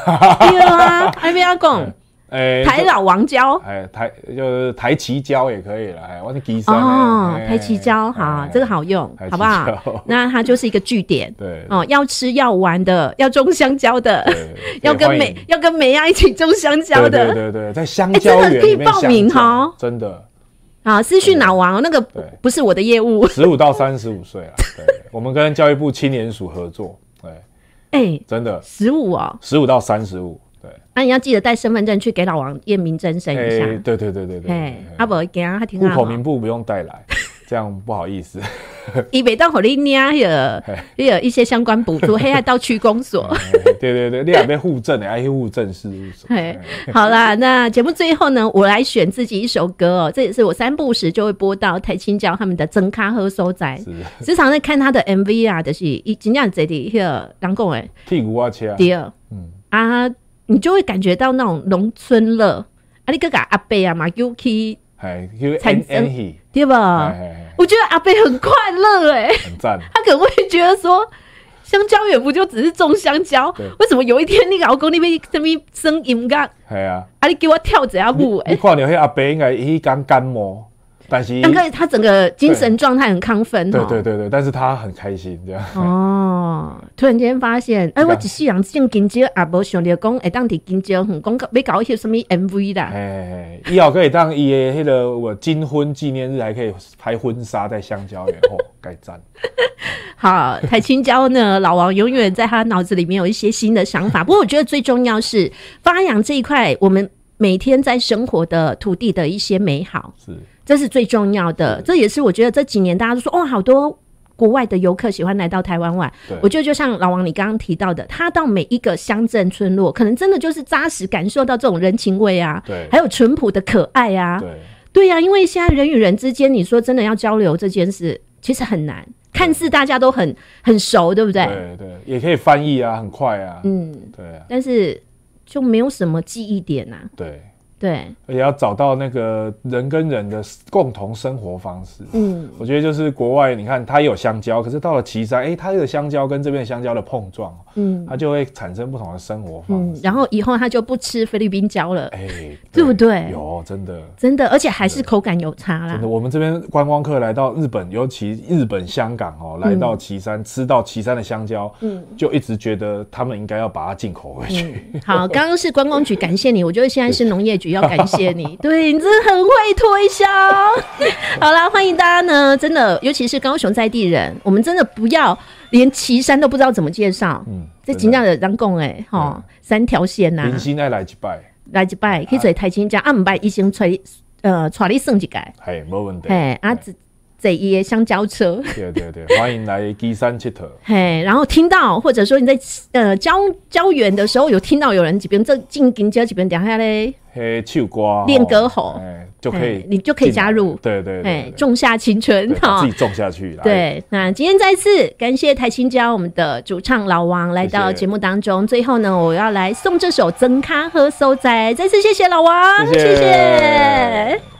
对啊，还没要讲。哎，台老王椒，哎，台就是台旗椒也可以了，哎，我是吉山哦，台旗椒，好，这个好用，好不好？那它就是一个据点，对，哦，要吃要玩的，要种香蕉的，要跟美要跟美亚一起种香蕉的，对对对，在香蕉园可以报名哈，真的，啊，私讯老王，那个不是我的业务，十五到三十五岁啊，对，我们跟教育部青年署合作，对，哎，真的，十五哦，十五到三十五。那你要记得带身份证去给老王验明真身一下。对对对对对。哎阿伯给他还挺好。户口名簿不用带来，这样不好意思。以北到火力捏有有一些相关补助，黑还到区公所。对对对，你还被户政的，还户政事务所。好啦，那节目最后呢，我来选自己一首歌哦，这也是我三不时就会播到台青教他们的真咖喝收仔，时常在看他的 MV 啊，就是一尽量这里个人讲诶，屁股啊切。第二，嗯啊。你就会感觉到那种农村乐，啊，你哥哥阿贝啊嘛，Uki，产生对吧？我觉得阿贝很快乐哎，很赞。他可能会觉得说，香蕉园不就只是种香蕉？为什么有一天你老公那边这边声音噶？系啊，啊，你给我跳一下舞哎！你看到那阿伯应该伊刚感冒。但是，他整个精神状态很亢奋，对对对对，但是他很开心这样。哦，突然间发现，哎，我只是想进金蕉啊，无想着讲，哎，当地金蕉很讲要搞一些什么 MV 啦。哎，以后可以当伊的迄个我金婚纪念日，还可以拍婚纱在香蕉园后盖赞。好，台青椒呢，老王永远在他脑子里面有一些新的想法。不过我觉得最重要是发扬这一块，我们每天在生活的土地的一些美好。是。这是最重要的，这也是我觉得这几年大家都说哇，好多国外的游客喜欢来到台湾玩。我觉得就像老王你刚刚提到的，他到每一个乡镇村落，可能真的就是扎实感受到这种人情味啊，对，还有淳朴的可爱啊，对，对呀，因为现在人与人之间，你说真的要交流这件事，其实很难，看似大家都很很熟，对不对？对对，也可以翻译啊，很快啊，嗯，对啊，但是就没有什么记忆点呐，对。对，而且要找到那个人跟人的共同生活方式。嗯，我觉得就是国外，你看它有香蕉，可是到了岐山，哎，它的香蕉跟这边香蕉的碰撞，嗯，它就会产生不同的生活方式。然后以后它就不吃菲律宾蕉了，哎，对不对？有真的，真的，而且还是口感有差啦。真的，我们这边观光客来到日本，尤其日本、香港哦，来到岐山吃到岐山的香蕉，嗯，就一直觉得他们应该要把它进口回去。好，刚刚是观光局感谢你，我觉得现在是 农业局。要感谢你，对你真的很会推销。好啦，欢迎大家呢，真的，尤其是高雄在地人，我们真的不要连岐山都不知道怎么介绍。嗯，这尽量的让供哎，哈，三条线呐，明星爱来一拜，来一拜，可以做台青家，啊，唔拜一生吹，呃，带你算一改，系冇问题，哎，啊。这一香蕉车，对对对，欢迎来基山七头。嘿，然后听到或者说你在呃交交园的时候有听到有人这边这进金蕉几边等下嘞，嘿，唱歌练歌吼，就可以，你就可以加入，对对对，种下青春哈，自己种下去。对，那今天再次感谢台青椒我们的主唱老王来到节目当中，最后呢，我要来送这首《增咖喝收仔》，再次谢谢老王，谢谢。